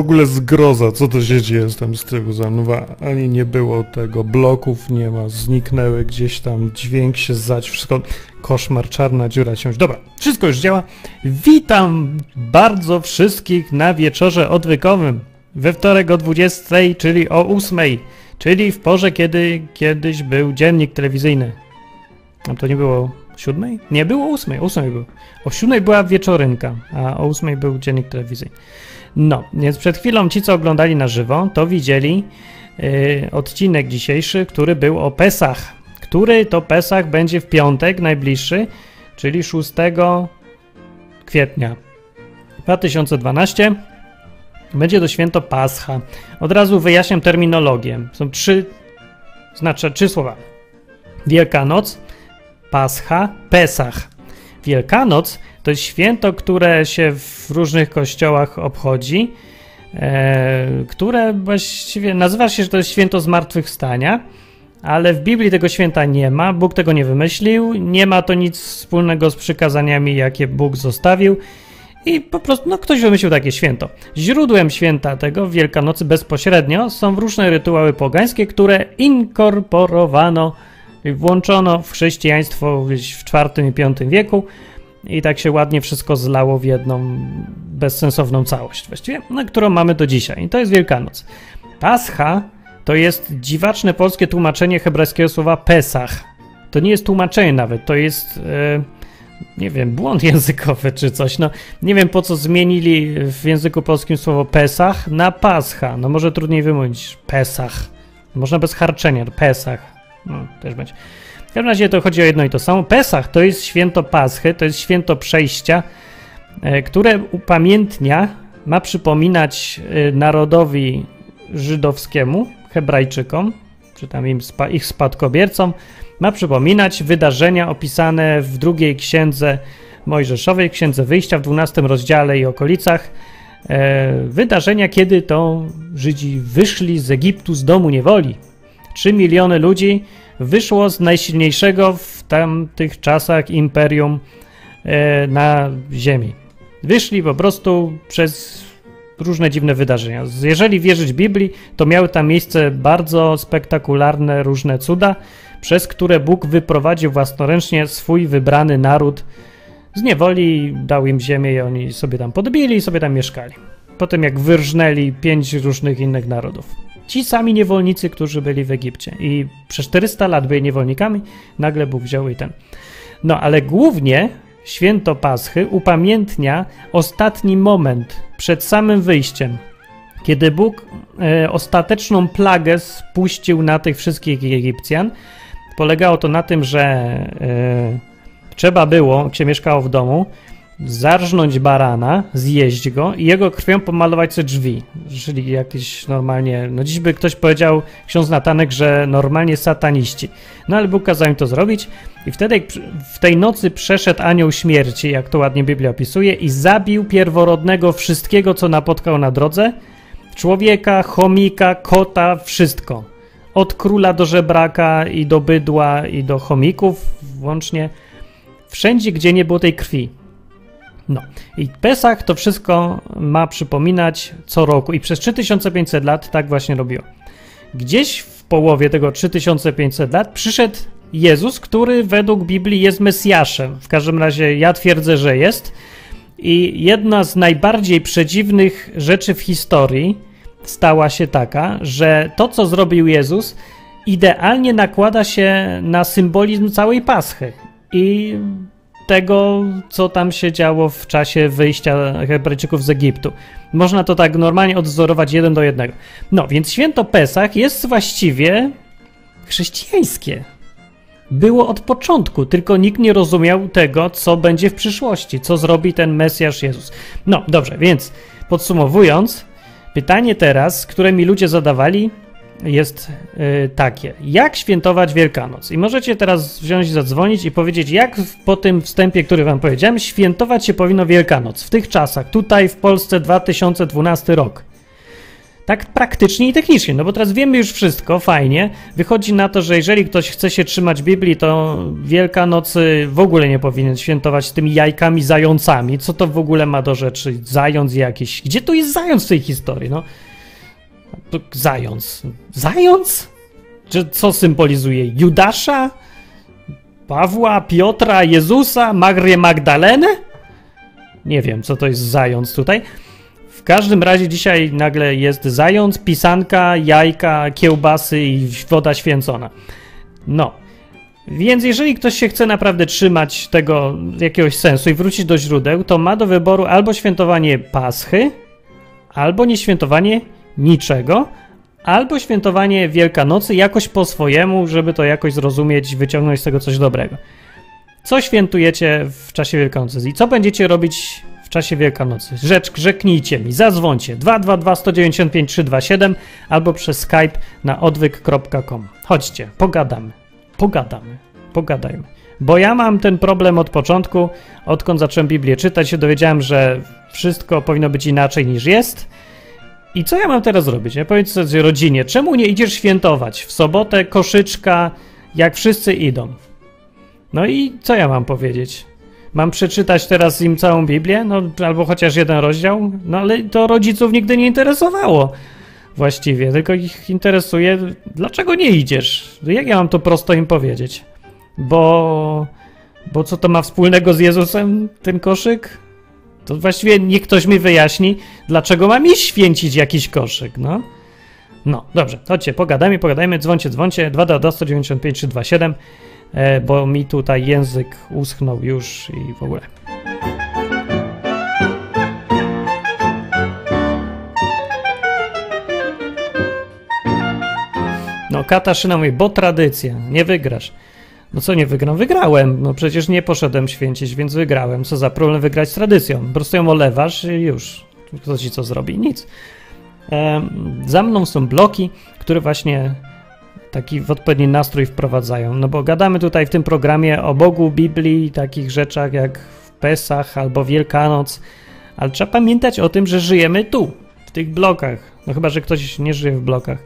ogóle zgroza, co to się dzieje tam z tyłu za dwa. Ani nie było tego, bloków nie ma, zniknęły gdzieś tam, dźwięk się zać, wszystko, koszmar, czarna dziura ciąż. Dobra, wszystko już działa. Witam bardzo wszystkich na wieczorze odwykowym. We wtorek o 20, czyli o 8, czyli w porze, kiedy kiedyś był dziennik telewizyjny. A to nie było siódmej? Nie, było ósmej, ósmej był. O siódmej była wieczorynka, a o ósmej był dziennik telewizyjny. No, więc przed chwilą ci, co oglądali na żywo, to widzieli yy, odcinek dzisiejszy, który był o Pesach. Który to Pesach będzie w piątek najbliższy, czyli 6 kwietnia 2012. Będzie to święto Pascha. Od razu wyjaśniam terminologię. Są trzy, znaczy trzy słowa. Wielkanoc, Pascha, Pesach. Wielkanoc to jest święto, które się w różnych kościołach obchodzi, e, które właściwie nazywa się, że to jest święto zmartwychwstania, ale w Biblii tego święta nie ma, Bóg tego nie wymyślił, nie ma to nic wspólnego z przykazaniami, jakie Bóg zostawił i po prostu no, ktoś wymyślił takie święto. Źródłem święta tego Wielkanocy bezpośrednio są różne rytuały pogańskie, które inkorporowano włączono w chrześcijaństwo w IV i V wieku i tak się ładnie wszystko zlało w jedną bezsensowną całość właściwie, no, którą mamy do dzisiaj. I to jest Wielkanoc. Pascha to jest dziwaczne polskie tłumaczenie hebrajskiego słowa Pesach. To nie jest tłumaczenie nawet, to jest... E, nie wiem, błąd językowy czy coś. No, nie wiem po co zmienili w języku polskim słowo Pesach na Pascha. No może trudniej wymówić. Pesach. Można bez harczenia. Pesach. No, też będzie. W każdym razie to chodzi o jedno i to samo. Pesach to jest święto Paschy, to jest święto przejścia, e, które upamiętnia, ma przypominać e, narodowi żydowskiemu, Hebrajczykom, czy tam im, ich spadkobiercom, ma przypominać wydarzenia opisane w drugiej księdze Mojżeszowej, księdze wyjścia w 12 rozdziale i okolicach. E, wydarzenia, kiedy to Żydzi wyszli z Egiptu z domu niewoli, 3 miliony ludzi wyszło z najsilniejszego w tamtych czasach imperium e, na ziemi. Wyszli po prostu przez różne dziwne wydarzenia. Jeżeli wierzyć Biblii, to miały tam miejsce bardzo spektakularne różne cuda, przez które Bóg wyprowadził własnoręcznie swój wybrany naród z niewoli, dał im ziemię i oni sobie tam podbili i sobie tam mieszkali. Potem jak wyrżnęli pięć różnych innych narodów. Ci sami niewolnicy, którzy byli w Egipcie i przez 400 lat byli niewolnikami, nagle Bóg wziął i ten. No ale głównie święto Paschy upamiętnia ostatni moment przed samym wyjściem, kiedy Bóg e, ostateczną plagę spuścił na tych wszystkich Egipcjan. Polegało to na tym, że e, trzeba było, jak się mieszkało w domu, zarżnąć barana, zjeść go i jego krwią pomalować sobie drzwi. Czyli jakieś normalnie, no dziś by ktoś powiedział, ksiądz Natanek, że normalnie sataniści. No ale Bóg kazał im to zrobić i wtedy w tej nocy przeszedł anioł śmierci, jak to ładnie Biblia opisuje, i zabił pierworodnego wszystkiego, co napotkał na drodze. Człowieka, chomika, kota, wszystko. Od króla do żebraka i do bydła i do chomików włącznie. Wszędzie, gdzie nie było tej krwi. No i Pesach to wszystko ma przypominać co roku i przez 3500 lat tak właśnie robiło. Gdzieś w połowie tego 3500 lat przyszedł Jezus, który według Biblii jest Mesjaszem. W każdym razie ja twierdzę, że jest. I jedna z najbardziej przedziwnych rzeczy w historii stała się taka, że to, co zrobił Jezus, idealnie nakłada się na symbolizm całej Paschy. I tego, co tam się działo w czasie wyjścia Hebrajczyków z Egiptu. Można to tak normalnie odwzorować jeden do jednego. No, więc święto Pesach jest właściwie chrześcijańskie. Było od początku, tylko nikt nie rozumiał tego, co będzie w przyszłości, co zrobi ten Mesjasz Jezus. No, dobrze, więc podsumowując, pytanie teraz, które mi ludzie zadawali, jest y, takie. Jak świętować Wielkanoc? I możecie teraz wziąć zadzwonić i powiedzieć, jak po tym wstępie, który wam powiedziałem, świętować się powinno Wielkanoc w tych czasach, tutaj w Polsce 2012 rok. Tak praktycznie i technicznie, no bo teraz wiemy już wszystko, fajnie. Wychodzi na to, że jeżeli ktoś chce się trzymać Biblii, to Wielkanocy w ogóle nie powinien świętować tymi jajkami zającami. Co to w ogóle ma do rzeczy? Zając jakiś. Gdzie tu jest zając w tej historii? No. Zając. Zając? Czy co symbolizuje? Judasza? Pawła, Piotra, Jezusa, Marię Magdalenę? Nie wiem, co to jest zając tutaj. W każdym razie dzisiaj nagle jest zając, pisanka, jajka, kiełbasy i woda święcona. No. Więc jeżeli ktoś się chce naprawdę trzymać tego jakiegoś sensu i wrócić do źródeł, to ma do wyboru albo świętowanie Paschy, albo nieświętowanie niczego, albo świętowanie Wielkanocy jakoś po swojemu, żeby to jakoś zrozumieć, wyciągnąć z tego coś dobrego. Co świętujecie w czasie Wielkanocy i co będziecie robić w czasie Wielkanocy? Rzecz, rzeknijcie mi, zadzwońcie 222 195 327 albo przez Skype na odwyk.com. Chodźcie, pogadamy, pogadamy, pogadajmy. Bo ja mam ten problem od początku, odkąd zacząłem Biblię czytać, się dowiedziałem, że wszystko powinno być inaczej niż jest. I co ja mam teraz zrobić? Ja powiedz sobie rodzinie, czemu nie idziesz świętować? W sobotę koszyczka, jak wszyscy idą. No i co ja mam powiedzieć? Mam przeczytać teraz im całą Biblię? No, albo chociaż jeden rozdział? No ale to rodziców nigdy nie interesowało właściwie, tylko ich interesuje, dlaczego nie idziesz? Jak ja mam to prosto im powiedzieć? Bo, bo co to ma wspólnego z Jezusem, ten koszyk? To właściwie niech ktoś mi wyjaśni, dlaczego mam iść święcić jakiś koszyk, no. No, dobrze, chodźcie, pogadajmy, pogadajmy, dzwoncie, dzwoncie, 222 195 327, e, bo mi tutaj język uschnął już i w ogóle. No, Katarzyna mówi, bo tradycja, nie wygrasz. No co nie wygram? Wygrałem. No przecież nie poszedłem święcić, więc wygrałem. Co za problem wygrać z tradycją? Po prostu ją olewasz i już. Kto ci co zrobi? Nic. Za mną są bloki, które właśnie taki w odpowiedni nastrój wprowadzają. No bo gadamy tutaj w tym programie o Bogu, Biblii, takich rzeczach jak w Pesach albo Wielkanoc, ale trzeba pamiętać o tym, że żyjemy tu, w tych blokach. No chyba, że ktoś nie żyje w blokach.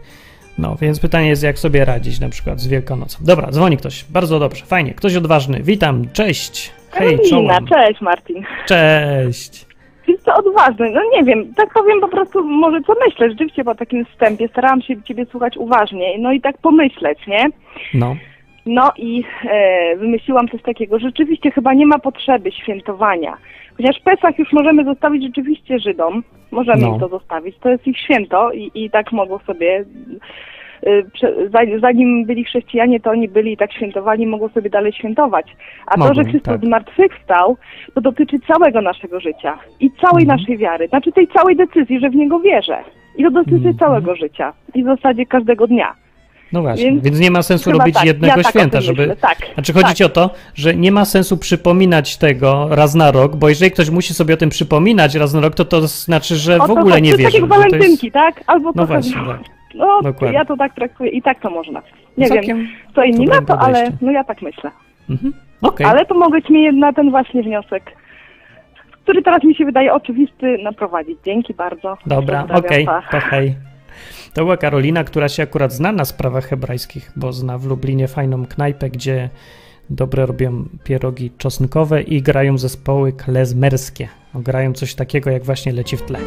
No, więc pytanie jest, jak sobie radzić na przykład z Wielkanocą. Dobra, dzwoni ktoś. Bardzo dobrze, fajnie. Ktoś odważny. Witam, cześć. Hej, Karolina, cześć Martin. Cześć. Jest to odważny, no nie wiem, tak powiem po prostu może co myślę, rzeczywiście po takim wstępie starałam się Ciebie słuchać uważnie, no i tak pomyśleć, nie? No, No i e, wymyśliłam coś takiego, rzeczywiście chyba nie ma potrzeby świętowania, chociaż Pesach już możemy zostawić rzeczywiście Żydom, możemy No. im to zostawić, to jest ich święto i, i tak mogą sobie... za- Zanim byli chrześcijanie, to oni byli i tak świętowali, mogą sobie dalej świętować. A to, Mogą, że Chrystus tak. zmartwychwstał, to dotyczy całego naszego życia i całej Mhm. naszej wiary, znaczy tej całej decyzji, że w Niego wierzę. I to dotyczy Mhm. całego życia i w zasadzie każdego dnia. No właśnie. Więc, Więc nie ma sensu robić tak, jednego ja tak święta, tym żeby. tak, Znaczy chodzi tak. o to, że nie ma sensu przypominać tego raz na rok, bo jeżeli ktoś musi sobie o tym przypominać raz na rok, to to znaczy, że w ogóle nie to jest tak jak że to walentynki, tak? Albo No właśnie, tak. No, Dokładnie. ja to tak traktuję i tak to można. Nie wiem, Całkiem co inni na to, ale no ja tak myślę. Mhm. Okej. Ale to mogę Ci na ten właśnie wniosek, który teraz mi się wydaje oczywisty, naprowadzić. Dzięki bardzo. Dobra, okej, to hej. To była Karolina, która się akurat zna na sprawach hebrajskich, bo zna w Lublinie fajną knajpę, gdzie dobre robią pierogi czosnkowe i grają zespoły klezmerskie. No, grają coś takiego, jak właśnie leci w tle.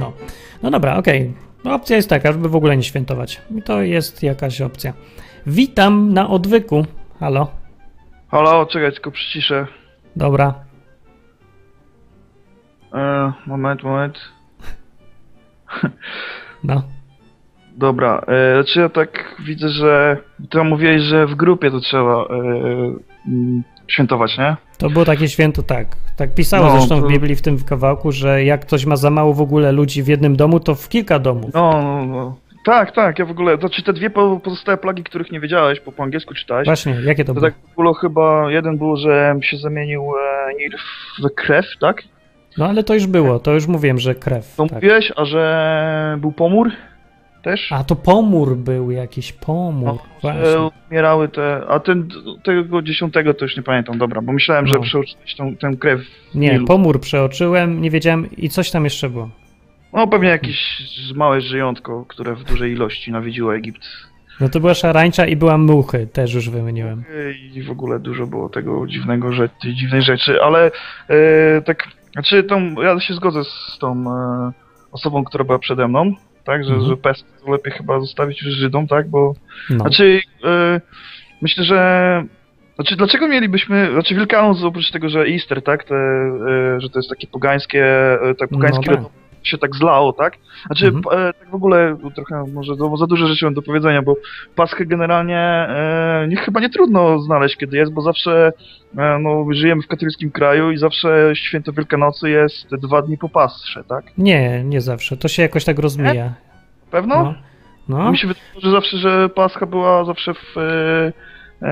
No, no dobra, okej. No, opcja jest taka, żeby w ogóle nie świętować. I to jest jakaś opcja. Witam na odwyku. Halo? Halo, czekaj, tylko przyciszę. Dobra. E, moment, moment. No. Dobra, e, znaczy ja tak widzę, że ty mówiłeś, że w grupie to trzeba e, mm, świętować, nie? To było takie święto, tak. Tak pisało No, zresztą w to- Biblii w tym kawałku, że jak ktoś ma za mało w ogóle ludzi w jednym domu, to w kilka domów. No, no, no. Tak, tak, ja w ogóle, znaczy te dwie po, pozostałe plagi, których nie wiedziałeś, bo po angielsku czytałeś, Właśnie, jakie to to było? tak było chyba, jeden był, że się zamienił e, Nil w krew, tak? No ale to już było, to już mówiłem, że krew. To Tak. mówiłeś, a że był pomór? też. A to pomór był jakiś, pomór. No, że umierały te. A ten tego dziesiątego to już nie pamiętam, dobra, bo myślałem, że No. przeoczyłeś tą, tę krew. Nie, Nilu. pomór przeoczyłem, nie wiedziałem i coś tam jeszcze było. No pewnie jakieś małe żyjątko, które w dużej ilości nawiedziło Egipt. No to była szarańcza i była muchy, też już wymieniłem. I w ogóle dużo było tego dziwnego rzeczy, dziwnej rzeczy, ale e, tak, znaczy tą, ja się zgodzę z tą e, osobą, która była przede mną, tak, że, Mhm. że pest to lepiej chyba zostawić już Żydom, tak, bo No. Znaczy, e, myślę, że. Znaczy, dlaczego mielibyśmy. Znaczy, Wielkanoc oprócz tego, że Easter, tak? Te, e, że to jest takie pogańskie. e, Tak, pogańskie No tak. Się tak zlało, tak? Znaczy, Mhm. e, tak w ogóle trochę może to, za dużo rzeczy mam do powiedzenia, bo Paschę generalnie e, nie, chyba nie trudno znaleźć, kiedy jest, bo zawsze e, no, żyjemy w katolickim kraju i zawsze święto Wielkanocy jest dwa dni po Pasrze, tak? Nie, nie zawsze. To się jakoś tak rozmija. Pewno? No. No. Mi się wydaje, że zawsze, że Pascha była zawsze w. E,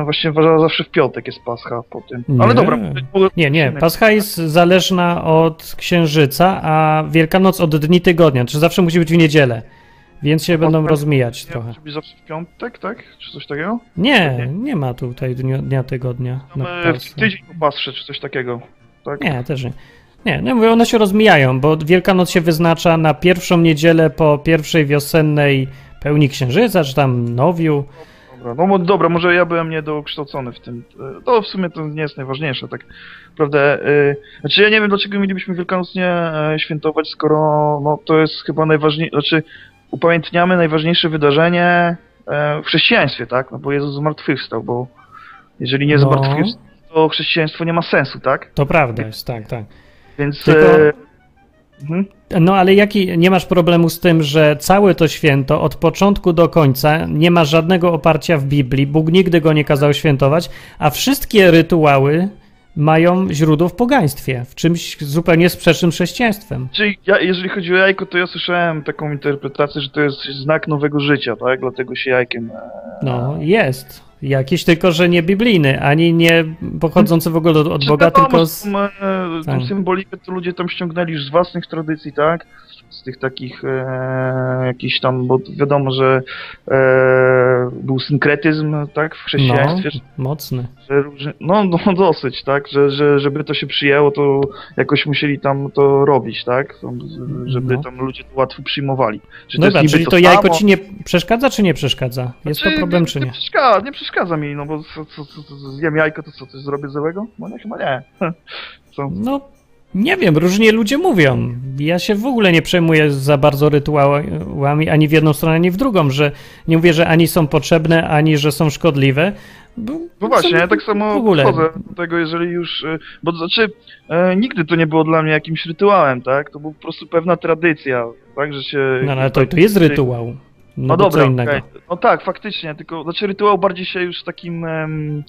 e, właśnie zawsze w piątek jest Pascha po tym. Ale Nie. dobra. Nie, nie. Pascha jest zależna od księżyca, a Wielkanoc od dni tygodnia. Czy zawsze musi być w niedzielę. Więc się będą tak. rozmijać trochę. być zawsze w piątek, tak? Czy coś takiego? Nie, nie ma tutaj dnia, dnia tygodnia. E, w tydzień po Pasrze, czy coś takiego. Tak? Nie, też nie. Nie, nie mówię, one się rozmijają, bo Wielkanoc się wyznacza na pierwszą niedzielę po pierwszej wiosennej pełni księżyca, czy tam nowiu. Dobra, no dobra, może ja byłem niedokształcony w tym. E, To w sumie to nie jest najważniejsze, tak naprawdę. e, Znaczy ja nie wiem, dlaczego mielibyśmy Wielkanoc nie e, świętować, skoro no, to jest chyba najważniejsze, znaczy upamiętniamy najważniejsze wydarzenie w chrześcijaństwie, tak? No bo Jezus zmartwychwstał, bo jeżeli nie No. zmartwychwstał, to chrześcijaństwo nie ma sensu, tak? To prawda jest, tak, tak. Więc... Tylko- E, mhm. No ale jaki, nie masz problemu z tym, że całe to święto od początku do końca nie ma żadnego oparcia w Biblii, Bóg nigdy go nie kazał świętować, a wszystkie rytuały mają źródło w pogaństwie, w czymś zupełnie sprzecznym chrześcijaństwem. Czyli ja, jeżeli chodzi o jajko, to ja słyszałem taką interpretację, że to jest znak nowego życia, tak? Dlatego się jajkiem... e, No, jest. Jakiś tylko, że nie biblijny, ani nie pochodzący w ogóle od, Boga, tylko z... Tą, tą Tak. symbolikę to ludzie tam ściągnęli już z własnych tradycji, tak? Z tych takich e, jakichś tam, bo wiadomo, że e, był synkretyzm, tak? W No, chrześcijaństwie, mocny. że różni, no, no dosyć, tak? Że, że żeby to się przyjęło, to jakoś musieli tam to robić, tak? Żeby No. tam ludzie to łatwo przyjmowali. Czy Dobra, niby czyli to jajko samo? ci nie przeszkadza, czy nie przeszkadza? Jest to Znaczy, problem, czy nie? Nie przeszkadza, nie przeszkadza mi, no bo co, co, co, co, zjem jajko, to co, coś zrobię złego? No nie, chyba nie. Co? No, nie wiem, różnie ludzie mówią. Ja się w ogóle nie przejmuję za bardzo rytuałami ani w jedną stronę, ani w drugą, że nie mówię, że ani są potrzebne, ani że są szkodliwe. Bo No właśnie, ja tak samo w ogóle. podchodzę do tego, jeżeli już, y, bo to znaczy e, nigdy to nie było dla mnie jakimś rytuałem, tak? To był po prostu pewna tradycja, tak, że się... No ale to, to jest rytuał. No, No dobra, okej. no tak, faktycznie, tylko, znaczy rytuał bardziej się już takim em,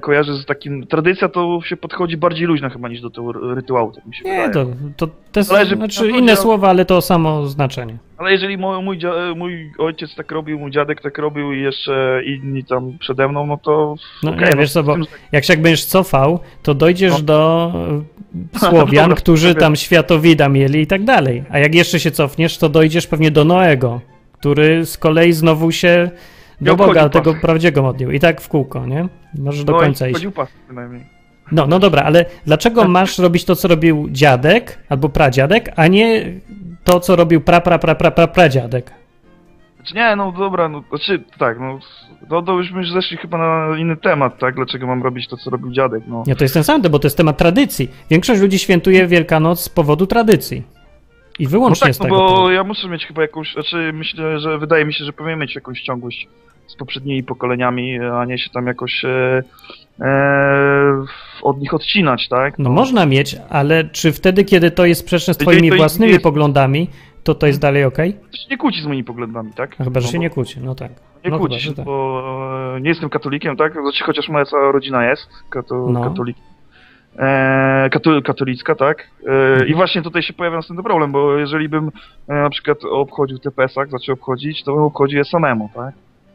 kojarzy z takim, tradycja to się podchodzi bardziej luźno chyba niż do tego ry- rytuału, tak mi się Nie, wydaje. to, to te Zależy, znaczy chodzi inne o- słowa, ale to samo znaczenie. Ale jeżeli mój, mój, dzia- mój ojciec tak robił, mój dziadek tak robił i jeszcze inni tam przede mną, no to No okej, nie, wiesz co, bo tym- jak się jak będziesz cofał, to dojdziesz No. do e, Słowian, Dobra, którzy tam światowida mieli i tak dalej. A jak jeszcze się cofniesz, to dojdziesz pewnie do Noego, który z kolei znowu się do Boga, tego prawdziwego modlił. I tak w kółko, nie? Możesz do no, końca i iść. pas przynajmniej. No, no dobra, ale dlaczego masz robić to, co robił dziadek albo pradziadek, a nie to, co robił pra, pra, pra, pra, pra, pradziadek? Znaczy nie, no dobra, no znaczy tak, no to, to już zeszli chyba na inny temat, tak? Dlaczego mam robić to, co robił dziadek, no. Nie, to jest ten sam, bo to jest temat tradycji. Większość ludzi świętuje Wielkanoc z powodu tradycji. I No wyłącznie tak, z no tego bo powodu. ja muszę mieć chyba jakąś, znaczy myślę, że wydaje mi się, że powinien mieć jakąś ciągłość z poprzednimi pokoleniami, a nie się tam jakoś e, e, od nich odcinać, tak? No można mieć, ale czy wtedy, kiedy to jest sprzeczne z twoimi własnymi jest- poglądami, to to jest dalej ok? To się nie kłóci z moimi poglądami, tak? A chyba, że No się bo- nie kłóci, no tak. Nie no kłóci, chyba, tak. bo e, nie jestem katolikiem, tak? Znaczy, chociaż moja cała rodzina jest kato, No. katolik, e, katol, katolicka, tak? E, Mhm. I właśnie tutaj się pojawia następny problem, bo jeżeli bym e, na przykład obchodził te Pesach, zaczął obchodzić, to bym obchodził je samemu, tak?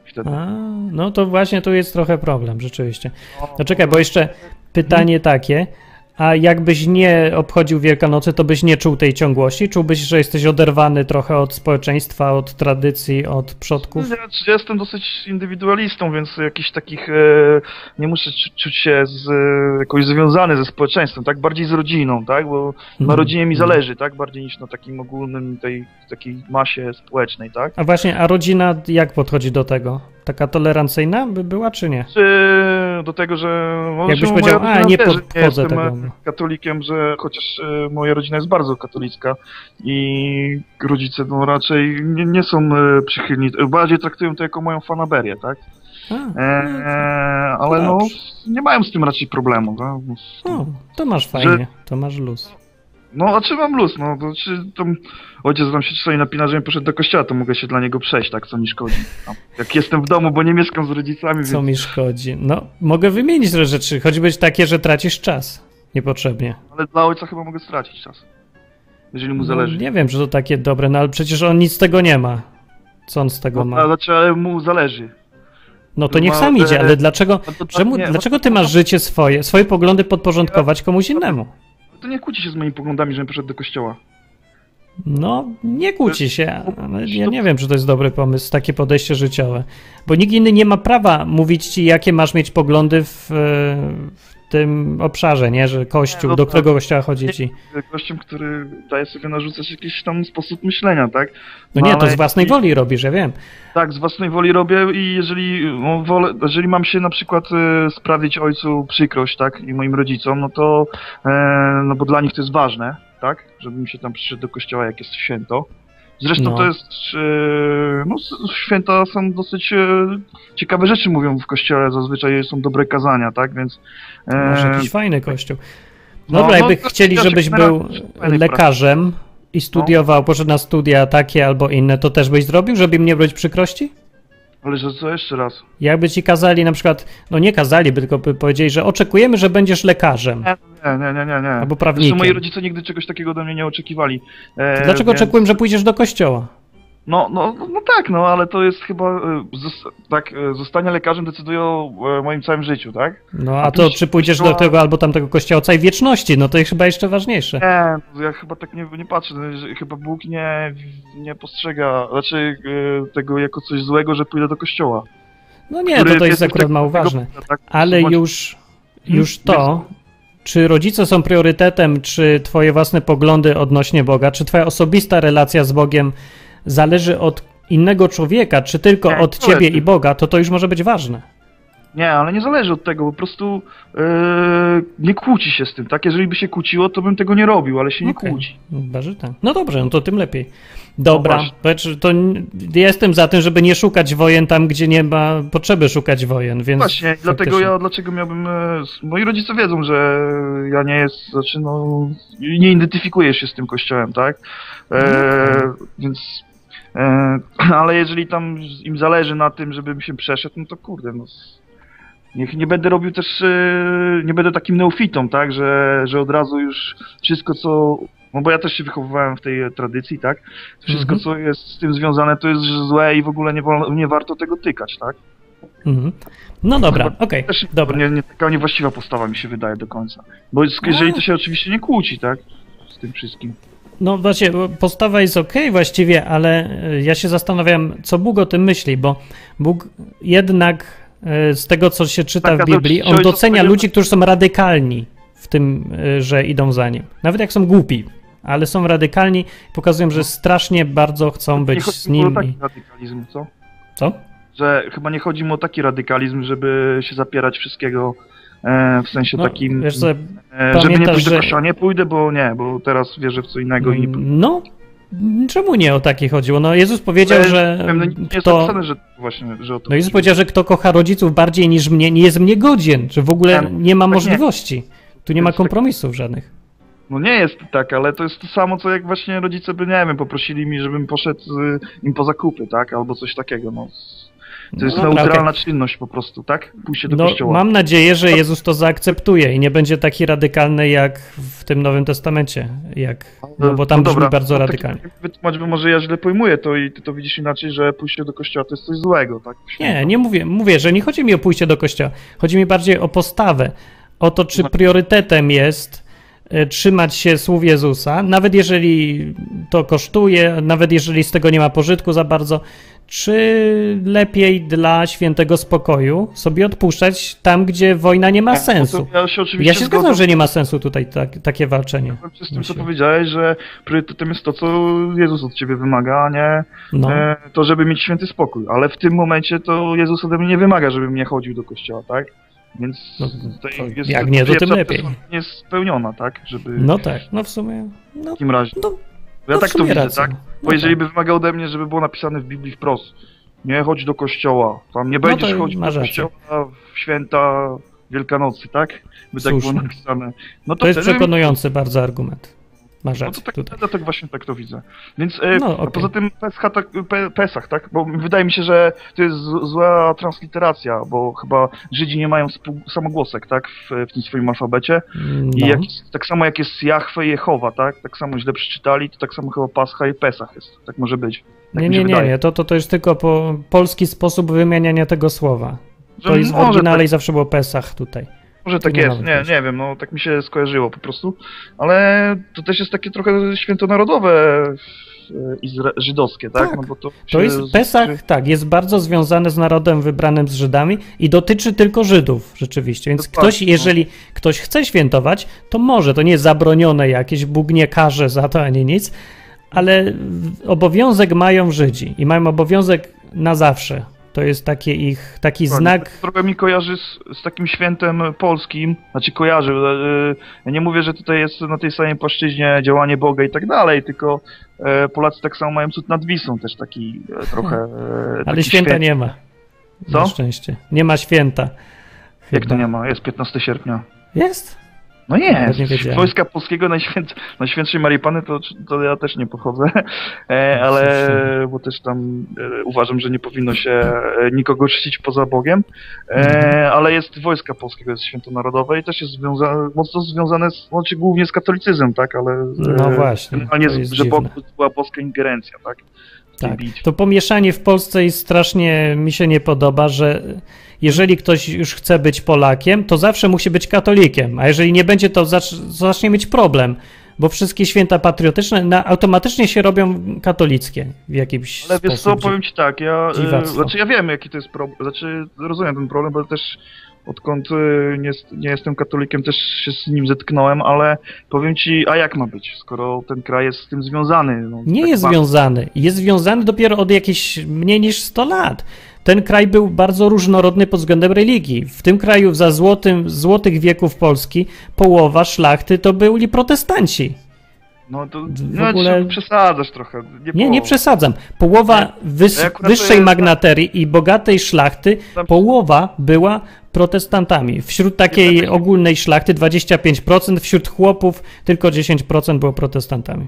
Wtedy. A, no to właśnie tu jest trochę problem, rzeczywiście. No, No czekaj, bo jeszcze pytanie takie, A jakbyś nie obchodził Wielkanocy, to byś nie czuł tej ciągłości? Czułbyś, że jesteś oderwany trochę od społeczeństwa, od tradycji, od przodków? Ja, ja jestem dosyć indywidualistą, więc jakichś takich e, nie muszę czu- czuć się z, jakoś związany ze społeczeństwem, tak? Bardziej z rodziną, tak? Bo na Mhm. rodzinie mi Mhm. zależy, tak? Bardziej niż na takim ogólnym tej takiej masie społecznej, tak? A właśnie, a rodzina jak podchodzi do tego? Taka tolerancyjna by była, czy nie? Czy do tego, że no, Jakbyś że powiedział, a, nie też, podchodzę jestem tego, e, no. katolikiem, że chociaż e, moja rodzina jest bardzo katolicka i rodzice no raczej nie, nie są e, przychylni, bardziej traktują to jako moją fanaberię, tak? A, E, ale no, nie mają z tym raczej problemu, no. o, to masz fajnie, to masz luz. No, a czy mam luz, no, to czy tam ojciec tam się czasami napina, żebym poszedł do kościoła, to mogę się dla niego przejść, tak, co mi szkodzi. No, jak jestem w domu, bo nie mieszkam z rodzicami, Co więc... mi szkodzi? No, mogę wymienić te rzeczy, choćby takie, że tracisz czas niepotrzebnie. Ale dla ojca chyba mogę stracić czas. Jeżeli mu zależy. No, nie wiem, czy to takie dobre, no ale przecież on nic z tego nie ma. Co on z tego No, ma? znaczy, ale mu zależy. No to niech ma, sam idzie, ale dlaczego, No tak czemu, nie, no dlaczego ty masz życie swoje, swoje poglądy podporządkować komuś innemu? To nie kłóci się z moimi poglądami, żebym poszedł do kościoła. No, nie kłóci się, ja nie wiem, czy to jest dobry pomysł, takie podejście życiowe. Bo nikt inny nie ma prawa mówić ci, jakie masz mieć poglądy w, e, w tym obszarze, nie? Że kościół, Nie, no do to- którego kościoła chodzi ci. Gościem, który daje sobie narzucać jakiś tam sposób myślenia, tak? No nie, to z własnej jeśli- woli robisz, ja wiem. Tak, z własnej woli robię i jeżeli, no, wolę, jeżeli mam się na przykład e, sprawić ojcu przykrość, tak, i moim rodzicom, no to, e, no bo dla nich to jest ważne, tak, żebym się tam przyszedł do kościoła, jak jest święto. Zresztą No. to jest, e, no święta są dosyć e, ciekawe rzeczy mówią w kościele, zazwyczaj są dobre kazania, tak, więc... e, Masz jakiś fajny kościół. no, Dobra, no, jakby to- chcieli, żebyś był lekarzem i studiował, poszedł na studia takie albo inne, to też byś zrobił, żeby im nie brać przykrości? Ale że co jeszcze raz? Jakby ci kazali na przykład, no nie kazali, by tylko by powiedzieli, że oczekujemy, że będziesz lekarzem. Nie, nie, nie, nie, nie. Albo Zresztą prawnikiem. moi rodzice nigdy czegoś takiego ode mnie nie oczekiwali. E, Dlaczego więc- oczekuję, że pójdziesz do kościoła? No, no, no, no tak, no, ale to jest chyba, e, tak, e, zostanie lekarzem decyduje o moim całym życiu, tak? No a A to pójść czy pójdziesz do kościoła- tego albo tamtego kościoła całej wieczności, no to jest chyba jeszcze ważniejsze. Nie, ja chyba tak nie, nie patrzę, no, chyba Bóg nie, nie postrzega, znaczy e, tego jako coś złego, że pójdę do kościoła. No nie, to to jest jest akurat mało ważne. Tak? Ale już, już Hmm? to, czy rodzice są priorytetem, czy twoje własne poglądy odnośnie Boga, czy twoja osobista relacja z Bogiem zależy od innego człowieka, czy tylko Nie, od ciebie i Boga, to to już może być ważne. Nie, ale nie zależy od tego, po prostu e, nie kłóci się z tym, tak? Jeżeli by się kłóciło, to bym tego nie robił, ale się nie Okej. kłóci. Tak. No dobrze, no to tym lepiej. Dobra. Znaczy, to jestem za tym, żeby nie szukać wojen tam, gdzie nie ma potrzeby szukać wojen, więc Właśnie, dlatego faktycznie. ja, dlaczego miałbym, e, moi rodzice wiedzą, że ja nie jest, znaczy no, nie identyfikuję się z tym kościołem, tak? E, więc, e, ale jeżeli tam im zależy na tym, żebym się przeszedł, no to kurde, no, niech nie będę robił też, e, nie będę takim neofitą, tak, że, że od razu już wszystko co, no bo ja też się wychowywałem w tej tradycji, tak? Wszystko Mhm. co jest z tym związane to jest złe i w ogóle nie, wolno, nie warto tego tykać, tak? Mhm. No dobra, okej, Też dobra. Nie, nie taka niewłaściwa postawa mi się wydaje do końca. Bo jest- jeżeli to się oczywiście nie kłóci, tak? Z tym wszystkim. No właśnie, postawa jest okej właściwie, ale e, ja się zastanawiam, co Bóg o tym myśli, bo Bóg jednak z tego, co się czyta Taka w Biblii, on docenia ludzi, którzy są radykalni w tym, e, że idą za nim. Nawet jak są głupi, ale są radykalni, pokazują, że strasznie bardzo chcą być z mu o nim. taki radykalizm, co? Co? Że chyba nie chodzi mu o taki radykalizm, żeby się zapierać wszystkiego e, w sensie No, takim, wiesz co, e, żeby nie pójść do że- kościoła. Nie pójdę, bo nie, bo teraz wierzę w co innego i. No, czemu nie o takie chodziło? No Jezus powiedział, Ale, że nie wiem, no, nie jest kto... napisane, że właśnie, że o to No Jezus chodzi. powiedział, że kto kocha rodziców bardziej niż mnie, nie jest mnie godzien, że w ogóle Ja- nie ma tak nie. możliwości. Tu nie ma tak- kompromisów żadnych. No nie jest tak, ale to jest to samo, co jak właśnie rodzice by, nie wiem, poprosili mi, żebym poszedł y, im po zakupy, tak? Albo coś takiego, no. To jest No neutralna czynność po prostu, tak? Pójście do No, kościoła. mam nadzieję, że Jezus to zaakceptuje i nie będzie taki radykalny jak w tym Nowym Testamencie, jak, no bo tam No brzmi dobra, bardzo no tak- radykalnie. Wytłumacz, bo może ja źle pojmuję to i ty to widzisz inaczej, że pójście do kościoła to jest coś złego, tak? Nie, nie mówię, mówię, że nie chodzi mi o pójście do kościoła, chodzi mi bardziej o postawę, o to, czy No. priorytetem jest trzymać się słów Jezusa, nawet jeżeli to kosztuje, nawet jeżeli z tego nie ma pożytku za bardzo, czy lepiej dla świętego spokoju sobie odpuszczać tam, gdzie wojna nie ma Tak, sensu? Ja się, Ja się zgadzam, że nie ma sensu tutaj tak, takie walczenie. z tym, co powiedziałeś, że priorytetem jest to, co Jezus od ciebie wymaga, a nie No. e, to, żeby mieć święty spokój. Ale w tym momencie to Jezus ode mnie nie wymaga, żebym nie chodził do kościoła, tak? Więc No, jest jak nie, to tym lepiej. Nie spełniona, tak? Żeby no tak, no w sumie. No, w takim razie. no, Ja no tak to widzę, racja. tak? No Bo jeżeli tak. by wymagał ode mnie, żeby było napisane w Biblii wprost, nie chodź do kościoła, tam nie No będziesz to chodził do kościoła w święta Wielkanocy, tak? By tak było Słusznie. napisane. No to, To jest wtedy- przekonujący bardzo argument. Masz No to tak, ja tak właśnie tak to widzę. Więc e, No, poza tym Pescha, tak, pe, Pesach, tak? Bo wydaje mi się, że to jest zła transliteracja, bo chyba Żydzi nie mają samogłosek, tak? W, w tym swoim alfabecie. I No. jak, jest- tak samo jak jest Jahwe i Jehowa, tak? Tak samo źle przeczytali, to tak samo chyba Pascha i Pesach jest. Tak może być. Tak Nie, nie, nie, nie, to, to, to jest tylko po, polski sposób wymieniania tego słowa. To Że jest w oryginale tak- i zawsze było Pesach tutaj. Może tak jest, nie, nie wiem, no tak mi się skojarzyło po prostu. Ale to też jest takie trochę święto narodowe e, izra- żydowskie, tak? Tak. No bo to To jest Pesach, tak, jest bardzo związane z narodem wybranym z Żydami i dotyczy tylko Żydów rzeczywiście. Więc Dokładnie, ktoś, no. jeżeli ktoś chce świętować, to może, to nie jest zabronione jakieś, Bóg nie karze za to ani nic, ale obowiązek mają Żydzi i mają obowiązek na zawsze. To jest takie ich, taki znak Trochę mi kojarzy z, z takim świętem polskim, znaczy kojarzy. e, Ja nie mówię, że tutaj jest na tej samej płaszczyźnie działanie Boga i tak dalej, tylko e, Polacy tak samo mają cud nad Wisą, też taki e, trochę. Ale taki święta święt- nie ma. Co? Na szczęście. Nie ma święta. Jak to Chyba. nie ma? Jest 15 sierpnia. Jest? No nie, nie wiedziałem. Wojska Polskiego Najświęt, Najświętszej Marii Panny to, to ja też nie pochodzę, e, ale bo też tam e, uważam, że nie powinno się e, nikogo czcić poza Bogiem, Mhm. ale jest Wojska Polskiego, jest święto narodowe i też jest mocno związane z, znaczy głównie z katolicyzmem, tak, ale No właśnie, z- jest że dziwne. była boska ingerencja, tak, Tak. To pomieszanie w Polsce jest strasznie mi się nie podoba, że jeżeli ktoś już chce być Polakiem, to zawsze musi być katolikiem, a jeżeli nie będzie, to zacz, zacznie mieć problem, bo wszystkie święta patriotyczne na, automatycznie się robią katolickie w jakimś Ale wiesz co, sposób. powiem ci tak, ja, dziwactwo. znaczy ja wiem jaki to jest problem, znaczy rozumiem ten problem, bo też odkąd e, nie, nie jestem katolikiem też się z nim zetknąłem, ale powiem ci, a jak ma być, skoro ten kraj jest z tym związany? No, Nie tak jest ma- związany. Jest związany dopiero od jakichś mniej niż 100 lat. Ten kraj był bardzo różnorodny pod względem religii. W tym kraju za złotym, złotych wieków Polski połowa szlachty to byli protestanci. No to w no, ogóle- przesadzasz trochę. Nie, Nie, nie przesadzam. Połowa wys, to wyższej jest- magnaterii i bogatej szlachty, połowa była protestantami. Wśród takiej Jednak- ogólnej szlachty 25%, wśród chłopów tylko 10% było protestantami.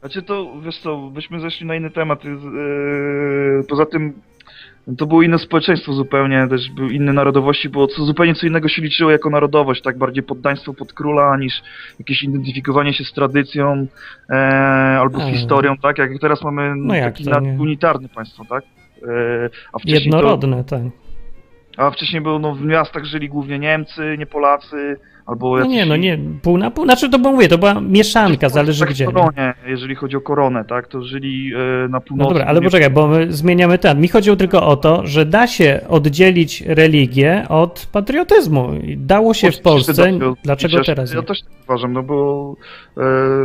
Znaczy to, wiesz co, byśmy zeszli na inny temat. Yy, poza tym to było inne społeczeństwo zupełnie, też był inne narodowości, bo co, zupełnie co innego się liczyło jako narodowość, tak bardziej poddaństwo pod króla niż jakieś identyfikowanie się z tradycją e, albo z A. historią, tak? Jak teraz mamy No jak taki unitarne państwo, tak? E, a wcześniej to, Jednorodne, tak. a wcześniej było, no w miastach żyli głównie Niemcy, nie Polacy, albo No nie, no nie, pół na pół. Znaczy to bo mówię, to była mieszanka, zależy tak gdzie. nie? koronie, jeżeli chodzi o koronę, tak? To żyli e, na No północy. dobra, ale poczekaj, bo my zmieniamy temat. Mi chodziło tylko o to, że da się oddzielić religię od patriotyzmu. Dało się w Polsce, dlaczego teraz Ja też tak uważam, no bo e,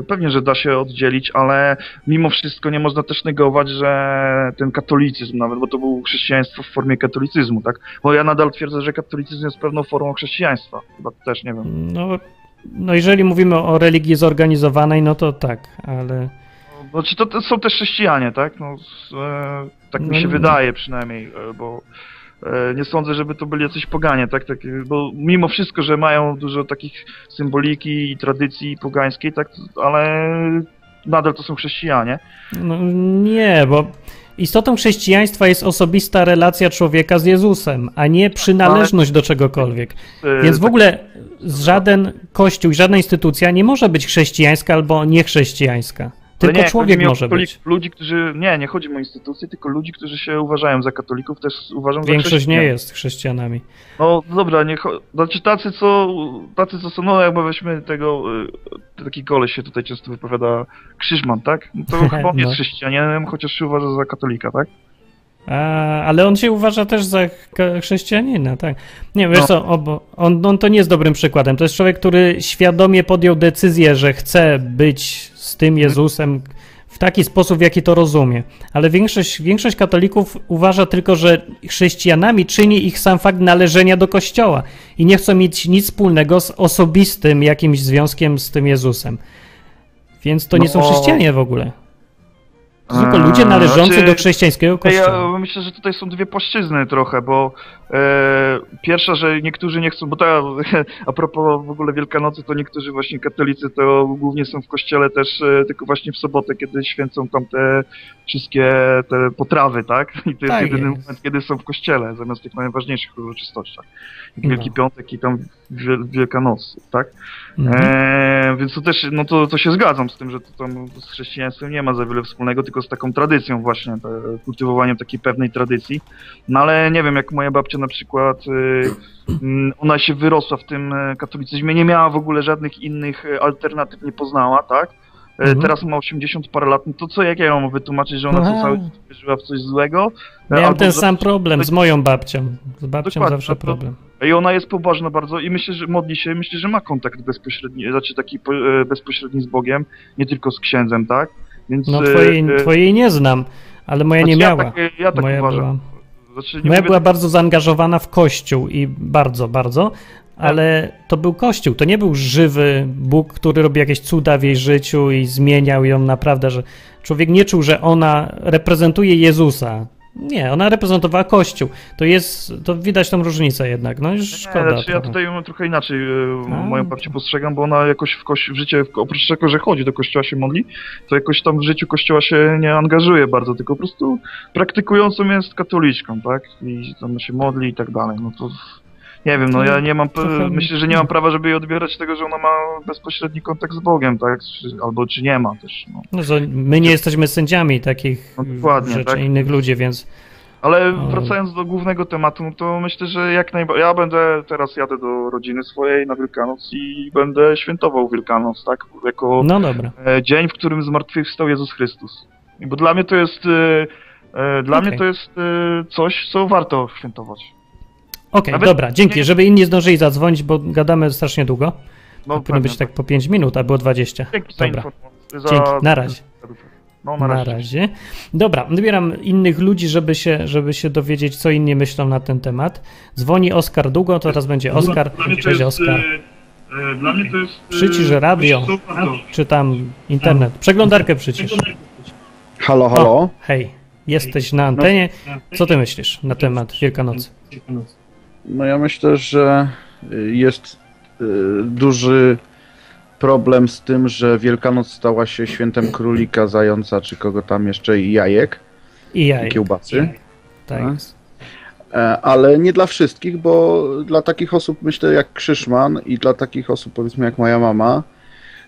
pewnie, że da się oddzielić, ale mimo wszystko nie można też negować, że ten katolicyzm nawet, bo to było chrześcijaństwo w formie katolicyzmu, tak? Bo ja nadal twierdzę, że katolicyzm jest pewną formą chrześcijaństwa. Chyba też nie wiem. No, no jeżeli mówimy o religii zorganizowanej, no to tak, ale... Znaczy to, to są też chrześcijanie, tak? No, e, tak mi No się nie- wydaje przynajmniej, e, bo e, nie sądzę, żeby to byli jacyś poganie, tak? tak? Bo mimo wszystko, że mają dużo takich symboliki i tradycji pogańskiej, tak? Ale nadal to są chrześcijanie. No, nie, bo istotą chrześcijaństwa jest osobista relacja człowieka z Jezusem, a nie przynależność do czegokolwiek. E, Więc w tak- ogóle żaden kościół, żadna instytucja nie może być chrześcijańska albo niechrześcijańska. Tylko nie, człowiek chodzi może katolik- być. Ludzi, którzy. Nie, nie chodzi o instytucje, tylko ludzi, którzy się uważają za katolików, też uważam za Większość nie chrześcijan. jest chrześcijanami. No dobra, nie Znaczy tacy co. Tacy co są, no jakby weźmy tego. y, Taki koleś się tutaj często wypowiada Krzyżman, tak? No to chyba on No. jest chrześcijaninem, chociaż się uważa za katolika, tak? A, ale on się uważa też za chrześcijanina, tak. Nie, wiesz No. co, on, on to nie jest dobrym przykładem. To jest człowiek, który świadomie podjął decyzję, że chce być z tym Jezusem w taki sposób, w jaki to rozumie. Ale większość, większość katolików uważa tylko, że chrześcijanami czyni ich sam fakt należenia do Kościoła i nie chcą mieć nic wspólnego z osobistym jakimś związkiem z tym Jezusem. Więc to nie są No. chrześcijanie w ogóle. Tylko ludzie należący znaczy- do chrześcijańskiego Ja kościoła. myślę, że tutaj są dwie płaszczyzny trochę, bo e, pierwsza, że niektórzy nie chcą, bo ta, a propos w ogóle Wielkanocy, to niektórzy właśnie katolicy to głównie są w kościele też e, tylko właśnie w sobotę, kiedy święcą tam te wszystkie te potrawy, tak? I to jest Tak jedyny jest. moment, kiedy są w kościele, zamiast tych najważniejszych uroczystościach. No. Wielki Piątek i tam Wiel- Wielkanoc, tak? Mhm. Eee, więc to też, no to, to się zgadzam z tym, że to tam z chrześcijaństwem nie ma za wiele wspólnego, tylko z taką tradycją właśnie, te, kultywowaniem takiej pewnej tradycji. No ale nie wiem, jak moja babcia na przykład, y, mm, ona się wyrosła w tym e, katolicyzmie, nie miała w ogóle żadnych innych e, alternatyw, nie poznała, tak? E, Mhm. Teraz ma 80 parę lat, no to co, jak ja ją mam wytłumaczyć, że ona Aha. co cały czas wierzyła w coś złego? E, Miałem ten sam problem z moją babcią. Z babcią Dokładnie, zawsze no to- problem. I ona jest pobożna bardzo i myślę, że modli się, myślę, że ma kontakt bezpośredni, znaczy taki e, bezpośredni z Bogiem, nie tylko z księdzem, tak? Więc, No twojej, e, twojej nie znam, ale moja nie znaczy, miała. Ja tak, ja tak moja uważam. była, Znaczy, nie moja była tak- bardzo zaangażowana w kościół i bardzo, bardzo, ale to był kościół, to nie był żywy Bóg, który robi jakieś cuda w jej życiu i zmieniał ją naprawdę, że człowiek nie czuł, że ona reprezentuje Jezusa. Nie, ona reprezentowała Kościół. To jest, to widać tą różnicę jednak. No już szkoda. Nie, znaczy ja tutaj ją trochę inaczej e, A. moją babcię postrzegam, bo ona jakoś w, kości- w życie, w- oprócz tego, że chodzi do kościoła się modli, to jakoś tam w życiu kościoła się nie angażuje bardzo, tylko po prostu praktykującą jest katoliczką, tak? I tam się modli i tak dalej. No to nie wiem, no ja nie mam, Trochę- myślę, że nie mam prawa, żeby jej odbierać tego, że ona ma bezpośredni kontakt z Bogiem, tak? Albo czy nie ma też, no. No, my nie jesteśmy sędziami takich No rzeczy tak. innych ludzi, więc Ale wracając do głównego tematu, no to myślę, że jak najbardziej. Ja będę teraz jadę do rodziny swojej na Wielkanoc i będę świętował Wielkanoc, tak? Jako no dobra. e, dzień, w którym zmartwychwstał Jezus Chrystus. Bo dla mnie to jest. E, e, dla Okej. mnie to jest e, coś, co warto świętować. Okej, Nawet dobra, dzięki, nie- żeby inni zdążyli zadzwonić, bo gadamy strasznie długo. No, Powinno być tak po 5 minut, albo 20. Dzięki Dobra. Za... dzięki, na razie. No, na Na razie. razie. Dobra, dobieram innych ludzi, żeby się, żeby się dowiedzieć, co inni myślą na ten temat. Dzwoni Oskar długo, to teraz będzie Oskar. Dla mnie to Cześć jest, Oskar. e, e, Dla mnie to jest. e, Przycisz radio. Czy tam internet? Przeglądarkę przycisz. Halo, halo. O, hej, jesteś na antenie. Co ty myślisz na temat Wielkanocy? No ja myślę, że y, jest y, duży problem z tym, że Wielkanoc stała się świętem królika, zająca, czy kogo tam jeszcze i jajek, I i ja. kiełbasy. Tak jest. E, Ale nie dla wszystkich, bo dla takich osób, myślę, jak Krzyszman i dla takich osób, powiedzmy, jak moja mama,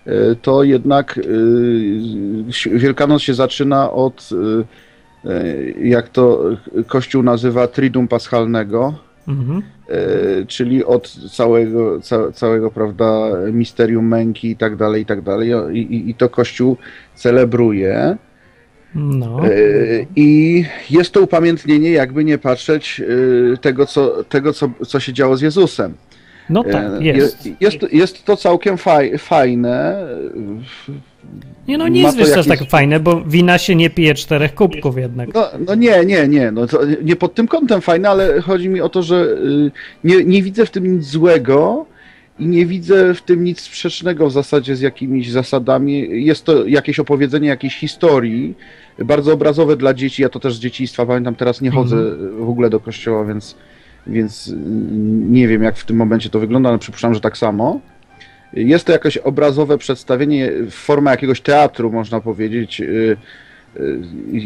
y, to jednak y, Wielkanoc się zaczyna od, jak to Kościół nazywa, Triduum Paschalnego, Mhm. E, czyli od całego, ca, całego prawda, misterium męki i tak dalej, i tak dalej. I, i, i to Kościół celebruje. No. E, I jest to upamiętnienie, jakby nie patrzeć, e, tego, co, tego co, co się działo z Jezusem. No E, tak, jest. Je- Jest, jest to całkiem faj, fajne. Nie no, nie jest wiesz, jakiś- tak fajne, bo wina się nie pije czterech kubków jednak. No, no nie, nie, nie. No nie pod tym kątem fajne, ale chodzi mi o to, że y, nie, nie widzę w tym nic złego i nie widzę w tym nic sprzecznego w zasadzie z jakimiś zasadami. Jest to jakieś opowiedzenie jakiejś historii, bardzo obrazowe dla dzieci. Ja to też z dzieciństwa pamiętam, teraz nie chodzę w ogóle do kościoła, więc, więc y, nie wiem, jak w tym momencie to wygląda, ale przypuszczam, że tak samo. Jest to jakoś obrazowe przedstawienie, forma jakiegoś teatru, można powiedzieć. y, y,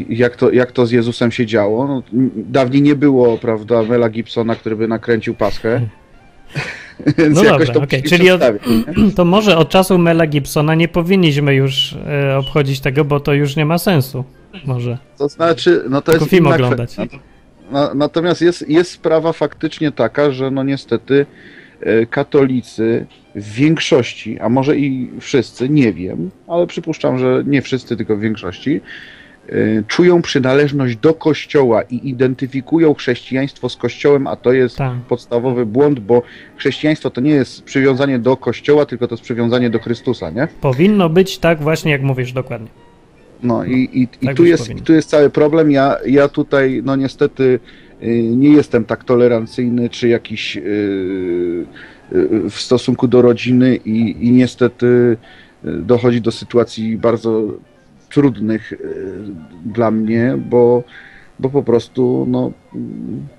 jak to, jak to z Jezusem się działo. No, dawniej nie było, prawda, Mela Gibsona, który by nakręcił paschę. Więc No jakoś dobra, to musi czyli od-? To może od czasu Mela Gibsona nie powinniśmy już obchodzić tego, bo to już nie ma sensu. Może. To znaczy, no to Tylko jest film oglądać. kwestia. Na, natomiast jest, jest sprawa faktycznie taka, że no niestety e, katolicy w większości, a może i wszyscy, nie wiem, ale przypuszczam, że nie wszyscy, tylko w większości, e, czują przynależność do kościoła i identyfikują chrześcijaństwo z kościołem, a to jest Tak. podstawowy błąd, bo chrześcijaństwo to nie jest przywiązanie do kościoła, tylko to jest przywiązanie do Chrystusa, nie? Powinno być tak właśnie, jak mówisz dokładnie. No i, i, i Tak tu, jest, tu jest cały problem. Ja, ja tutaj, no niestety, y, nie jestem tak tolerancyjny, czy jakiś y, y, w stosunku do rodziny i, i niestety dochodzi do sytuacji bardzo trudnych dla mnie, bo, bo po prostu, no,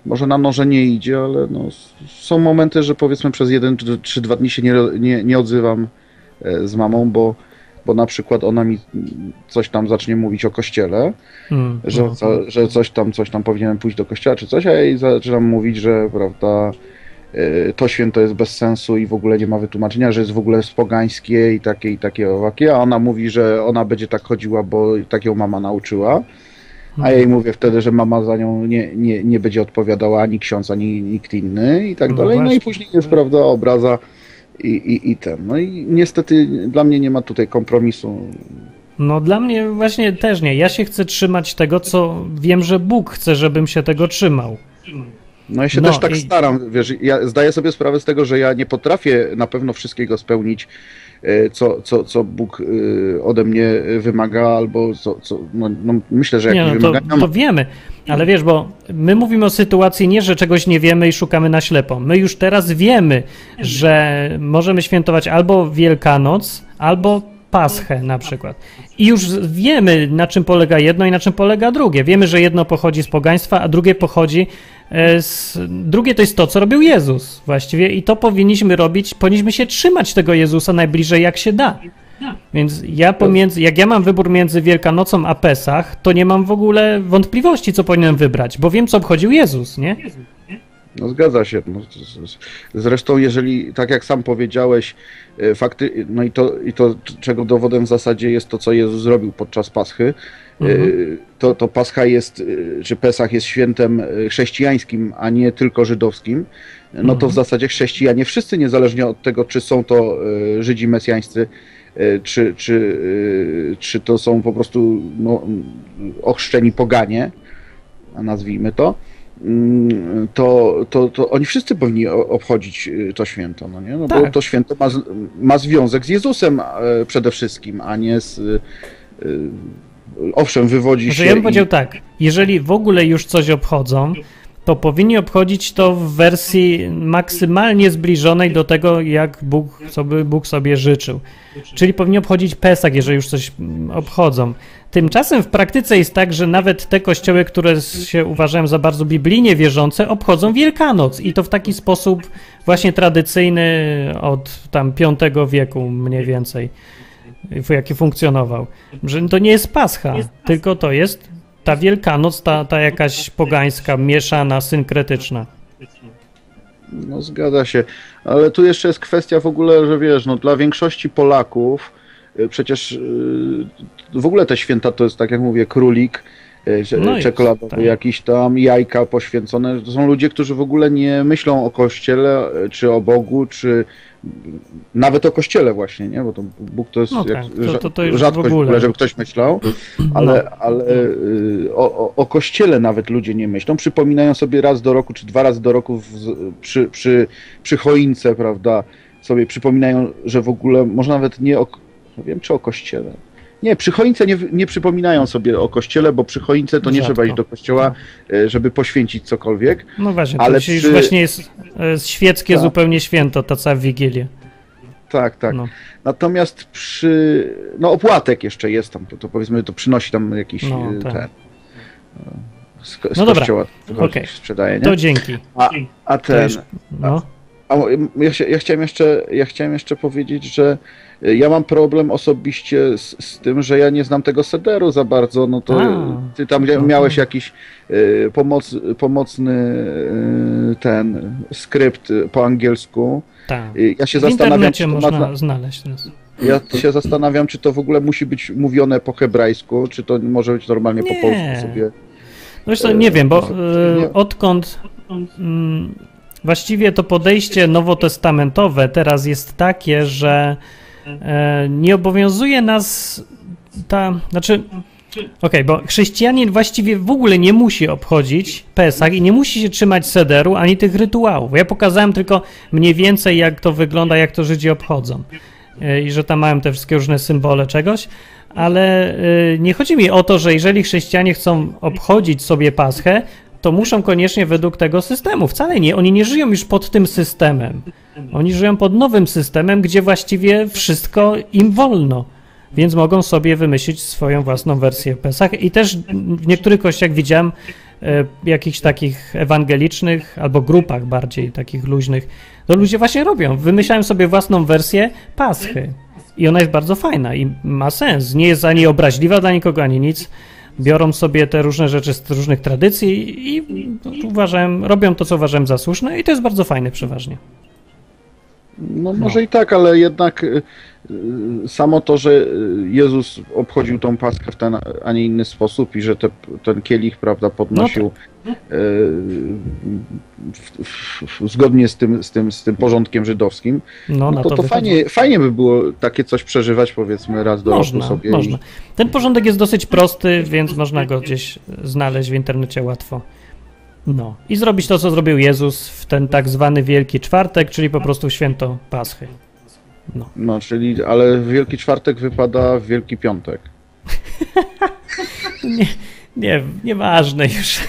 może na noże nie idzie, ale no, są momenty, że powiedzmy przez jeden czy, czy dwa dni się nie, nie, nie odzywam e, z mamą, bo bo na przykład ona mi coś tam zacznie mówić o kościele, Mm, że, no. co, że coś tam, coś tam powinienem pójść do kościoła czy coś, a ja jej zaczynam mówić, że prawda, y, to święto jest bez sensu i w ogóle nie ma wytłumaczenia, że jest w ogóle pogańskie i takie i takie owakie, a ona mówi, że ona będzie tak chodziła, bo tak ją mama nauczyła. A ja jej mówię wtedy, że mama za nią nie, nie, nie będzie odpowiadała ani ksiądz, ani nikt inny i tak No dalej. No i właśnie. później jest, prawda, obraza i, i, i ten. No i niestety dla mnie nie ma tutaj kompromisu. No dla mnie właśnie też nie. Ja się chcę trzymać tego, co wiem, że Bóg chce, żebym się tego trzymał. No ja się No też tak i- staram, wiesz, ja zdaję sobie sprawę z tego, że ja nie potrafię na pewno wszystkiego spełnić, e, co, co, co Bóg e, ode mnie wymaga, albo co, co no, no myślę, że Nie, jakieś no to, wymagania to wiemy, ale wiesz, bo my mówimy o sytuacji nie, że czegoś nie wiemy i szukamy na ślepo. My już teraz wiemy, że możemy świętować albo Wielkanoc, albo Paschę na przykład. I już wiemy, na czym polega jedno i na czym polega drugie. Wiemy, że jedno pochodzi z pogaństwa, a drugie pochodzi e, z... Drugie to jest to, co robił Jezus właściwie i to powinniśmy robić, powinniśmy się trzymać tego Jezusa najbliżej jak się da. Więc ja pomiędzy, jak ja mam wybór między Wielkanocą a Pesach, to nie mam w ogóle wątpliwości, co powinienem wybrać, bo wiem, co obchodził Jezus, nie? No zgadza się. No, zresztą jeżeli, tak jak sam powiedziałeś, e, fakty, no i to, i to czego dowodem w zasadzie jest to, co Jezus zrobił podczas Paschy, e, Mhm. to, to Pascha jest, e, czy Pesach jest świętem chrześcijańskim, a nie tylko żydowskim, no to Mhm. w zasadzie chrześcijanie wszyscy, niezależnie od tego, czy są to Żydzi mesjańscy, czy, czy, e, czy to są po prostu no, ochrzczeni poganie, nazwijmy to, mm, to, to, to oni wszyscy powinni obchodzić y, to święto, no nie? No bo Tak. to święto ma, ma związek z Jezusem e, przede wszystkim, a nie z... Owszem, wywodzi Że się... ja bym i- powiedział tak, jeżeli w ogóle już coś obchodzą, to powinni obchodzić to w wersji maksymalnie zbliżonej do tego, jak Bóg, by Bóg sobie życzył. Czyli powinni obchodzić Pesach, jeżeli już coś obchodzą. Tymczasem w praktyce jest tak, że nawet te kościoły, które się uważają za bardzo biblijnie wierzące, obchodzą Wielkanoc i to w taki sposób właśnie tradycyjny od tam V wieku mniej więcej, w- jaki funkcjonował. Że to nie jest Pascha, tylko to jest ta Wielkanoc, ta, ta jakaś pogańska, mieszana, synkretyczna. No zgadza się, ale tu jeszcze jest kwestia w ogóle, że wiesz, no dla większości Polaków y, przecież y, w ogóle te święta to jest, tak jak mówię, królik, No jest, czekoladowy tak. jakiś tam, jajka poświęcone. To są ludzie, którzy w ogóle nie myślą o kościele, y, czy o Bogu, czy nawet o kościele właśnie, nie? Bo to Bóg to jest No jak, tak, to- to- to już rzadkość w ogóle. żeby ktoś myślał, ale, ale y, o, o, o kościele nawet ludzie nie myślą. Przypominają sobie raz do roku, czy dwa razy do roku w, przy, przy, przy choince, prawda, sobie przypominają, że w ogóle, może nawet nie o, nie wiem czy o kościele. Nie, przy choince nie, nie przypominają sobie o kościele, bo przy choince to nie Rzadko. trzeba iść do kościoła, y, żeby poświęcić cokolwiek. No właśnie, to Ale już przy- właśnie jest e, świeckie Tak. zupełnie święto, ta cała Wigilia. Tak, tak. No. Natomiast przy. No, opłatek jeszcze jest tam, to, to powiedzmy, to przynosi tam jakiś. No, y, tak. ten, z, z No dobra, sprzedaje, nie? To dzięki. A, a ten. To już, no, A ja, chcia- ja, chciałem jeszcze, ja chciałem jeszcze powiedzieć, że y, ja mam problem osobiście z, z tym, że ja nie znam tego sederu za bardzo. No to A. ty tam to- miałeś jakiś y, pomoc, pomocny y, ten skrypt po angielsku. Tak. Ja się W zastanawiam, internecie czy można ma, znaleźć. teraz. ja się zastanawiam, czy to w ogóle musi być mówione po hebrajsku, czy to może być normalnie po Nie. polsku sobie. No co, nie wiem, bo e, odkąd mm, właściwie to podejście nowotestamentowe teraz jest takie, że e, nie obowiązuje nas ta, znaczy Okej, bo chrześcijanin właściwie w ogóle nie musi obchodzić Pesach i nie musi się trzymać sederu ani tych rytuałów. Ja pokazałem tylko mniej więcej, jak to wygląda, jak to Żydzi obchodzą. E, I że tam mają te wszystkie różne symbole czegoś, ale e, nie chodzi mi o to, że jeżeli chrześcijanie chcą obchodzić sobie Paschę, to muszą koniecznie według tego systemu. Wcale nie. Oni nie żyją już pod tym systemem. Oni żyją pod nowym systemem, gdzie właściwie wszystko im wolno. Więc mogą sobie wymyślić swoją własną wersję Pesach. I też w niektórych kościach widziałem e, jakichś takich ewangelicznych albo grupach bardziej takich luźnych. To ludzie właśnie robią. Wymyślają sobie własną wersję Paschy. I ona jest bardzo fajna i ma sens. Nie jest ani obraźliwa dla nikogo, ani nic. Biorą sobie te różne rzeczy z różnych tradycji i uważałem, robią to, co uważałem za słuszne i to jest bardzo fajne przeważnie. No może i tak, ale jednak y, y, samo to, że y, Jezus obchodził tą paskę w ten, a nie inny sposób i że te, ten kielich, prawda, podnosił y, w, w, w, zgodnie z tym, z, tym, z tym porządkiem żydowskim, No, no to, to, to fajnie, fajnie by było takie coś przeżywać powiedzmy raz do Można, roku sobie. można. Ten porządek jest dosyć prosty, więc można go gdzieś znaleźć w internecie łatwo. No. I zrobić to, co zrobił Jezus w ten tak zwany Wielki Czwartek, czyli po prostu święto Paschy. No. No, czyli, ale Wielki Czwartek wypada w Wielki Piątek. Nie, nie, nieważne już.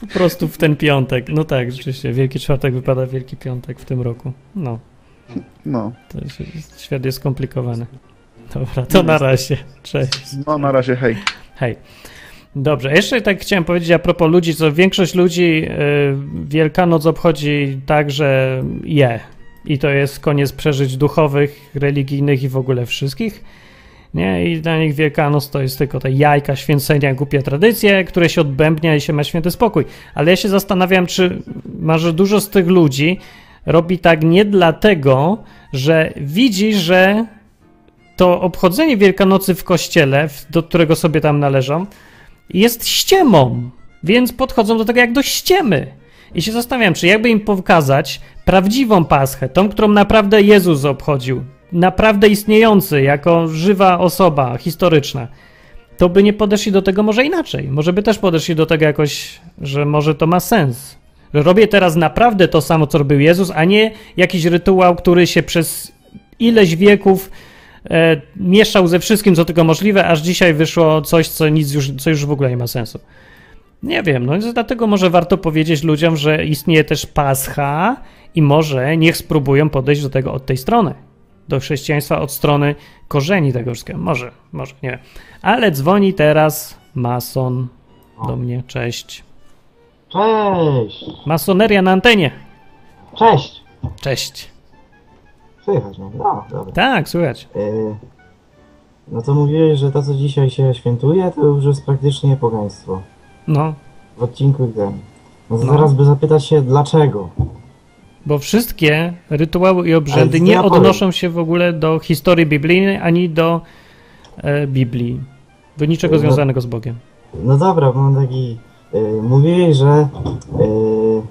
Po prostu w ten piątek. No tak, rzeczywiście. Wielki Czwartek wypada w Wielki Piątek w tym roku. No. No, To jest, świat jest skomplikowany. Dobra, to na razie. Cześć. no na razie hej. Hej. Dobrze, jeszcze tak chciałem powiedzieć a propos ludzi, co większość ludzi y, Wielkanoc obchodzi tak, że je. I to jest koniec przeżyć duchowych, religijnych i w ogóle wszystkich. Nie? I dla nich Wielkanoc to jest tylko te jajka, święcenia, głupie tradycje, które się odbębnia i się ma święty spokój. Ale ja się zastanawiam, czy może dużo z tych ludzi robi tak nie dlatego, że widzi, że to obchodzenie Wielkanocy w kościele, do którego sobie tam należą, jest ściemą, więc podchodzą do tego jak do ściemy. I się zastanawiam, czy jakby im pokazać prawdziwą Paschę, tą, którą naprawdę Jezus obchodził, naprawdę istniejący jako żywa osoba historyczna, to by nie podeszli do tego może inaczej. Może by też podeszli do tego jakoś, że może to ma sens. Że robię teraz naprawdę to samo, co robił Jezus, a nie jakiś rytuał, który się przez ileś wieków mieszał ze wszystkim, co tylko możliwe, aż dzisiaj wyszło coś, co nic już, co już w ogóle nie ma sensu. Nie wiem, no więc dlatego może warto powiedzieć ludziom, że istnieje też Pascha i może niech spróbują podejść do tego od tej strony. Do chrześcijaństwa od strony korzeni tego wszystkiego. Może, może, nie wiem. Ale dzwoni teraz mason do mnie. Cześć. Cześć! Masoneria na antenie. Cześć! Cześć. Słychać mnie. No, dobra. Tak, słychać. Yy, no to mówiłeś, że to, co dzisiaj się świętuje, to już jest praktycznie pogaństwo. No, W odcinku ten. No to No. zaraz by zapytać się, dlaczego? Bo wszystkie rytuały i obrzędy nie ja powiem. odnoszą się w ogóle do historii biblijnej ani do e, Biblii. Do niczego No. związanego z Bogiem. No dobra, bo mam taki... Yy, mówiłeś, że yy,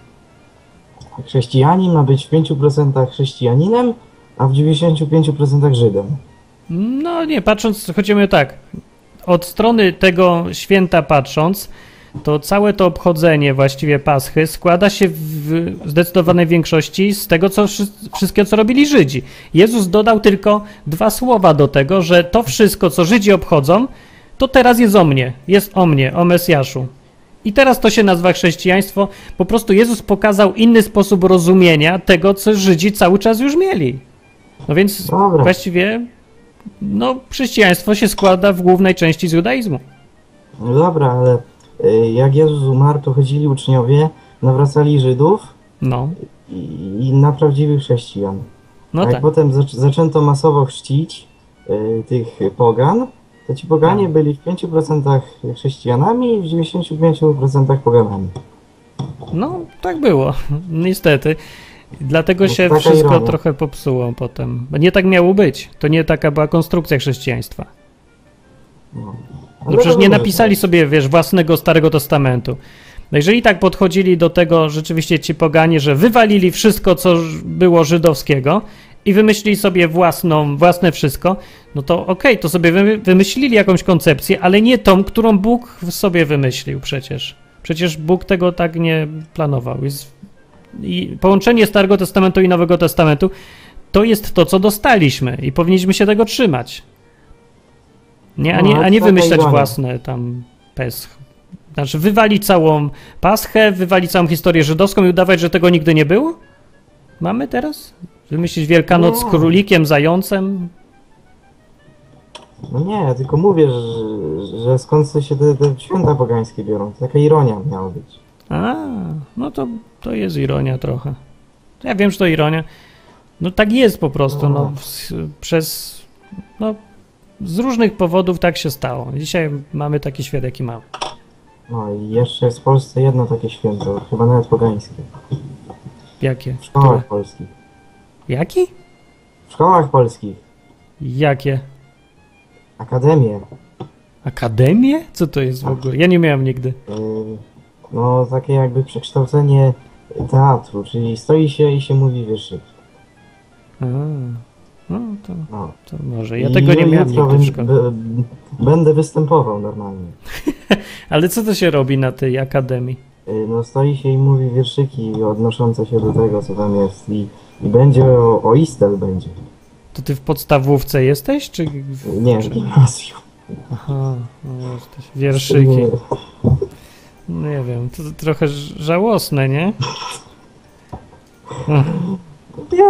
chrześcijanin ma być w 5% chrześcijaninem, a w 95% Żydem. No nie, patrząc, chodzi mi tak. Od strony tego święta patrząc, to całe to obchodzenie właściwie Paschy składa się w zdecydowanej większości z tego, co wszy- wszystkiego, co robili Żydzi. Jezus dodał tylko dwa słowa do tego, że to wszystko, co Żydzi obchodzą, to teraz jest o mnie, jest o mnie, o Mesjaszu. I teraz to się nazywa chrześcijaństwo. Po prostu Jezus pokazał inny sposób rozumienia tego, co Żydzi cały czas już mieli. No więc Dobra. właściwie no, chrześcijaństwo się składa w głównej części z judaizmu. No dobra, ale yy, jak Jezus umarł, to chodzili uczniowie, nawracali Żydów, No, i, i na prawdziwych chrześcijan. No A jak tak. potem zac- zaczęto masowo chrzcić y, tych pogan, to ci poganie Tak. byli w 5% chrześcijanami i w 95% poganami. No, tak było. Niestety. Dlatego No, się wszystko trochę popsuło potem. Nie tak miało być. To nie taka była konstrukcja chrześcijaństwa. No, No Ale przecież nie napisali sobie, wiesz, własnego Starego Testamentu. No jeżeli tak podchodzili do tego rzeczywiście ci poganie, że wywalili wszystko, co było żydowskiego i wymyślili sobie własną, własne wszystko, no to okej, to sobie wymy- wymyślili jakąś koncepcję, ale nie tą, którą Bóg sobie wymyślił przecież. Przecież Bóg tego tak nie planował. Jest... Połączenie Starego Testamentu i Nowego Testamentu to jest to, co dostaliśmy i powinniśmy się tego trzymać. Nie, a No, nie, a nie wymyślać własne tam pesch. Znaczy wywalić całą paschę, wywalić całą historię żydowską i udawać, że tego nigdy nie było? Mamy teraz? Wymyślić Wielkanoc z No. królikiem, zającem? No nie, tylko mówię, że, że skąd się te, te święta pogańskie biorą. To taka ironia miała być. A, no to, to jest ironia trochę. Ja wiem, że to ironia. No tak jest po prostu, no, w- przez, no, z różnych powodów tak się stało. Dzisiaj mamy taki świat, jaki mamy. No i jeszcze jest w Polsce jedno takie święto, chyba nawet pogańskie. Jakie? W szkołach Które? polskich. Jaki? W szkołach polskich. Jakie? Akademie. Akademie? Co to jest w ogóle? Ja nie miałem nigdy. Yy, no takie jakby przekształcenie teatru, czyli stoi się i się mówi wierszyki. A, no to, No. to może. Ja I tego nie miałem nigdy w szkole. bę- Będę występował normalnie. Ale co to się robi na tej akademii? Yy, No stoi się i mówi wierszyki odnoszące się do tego, co tam jest i, i będzie o, o Istel będzie. To ty w podstawówce jesteś, czy... w- Nie, w gimnazjum. Aha, no jesteś. Wierszyki. Nie wiem, to, to trochę żałosne, nie?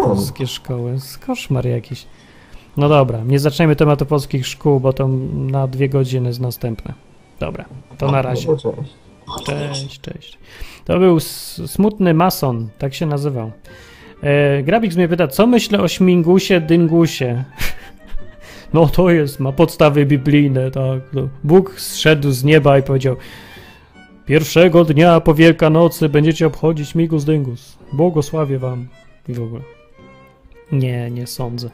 Polskie szkoły, koszmar jakiś. No dobra, nie zaczynajmy tematu polskich szkół, bo to na dwie godziny jest następne. Dobra, to na razie. No, Cześć. Cześć. To był smutny mason, tak się nazywał. E, Grabik mnie pyta, co myślę o śmigusie, dyngusie? No to jest, ma podstawy biblijne, tak. No. Bóg zszedł z nieba i powiedział Pierwszego dnia po Wielkanocy będziecie obchodzić migus dyngus. Błogosławię wam. I w ogóle. Nie, nie sądzę.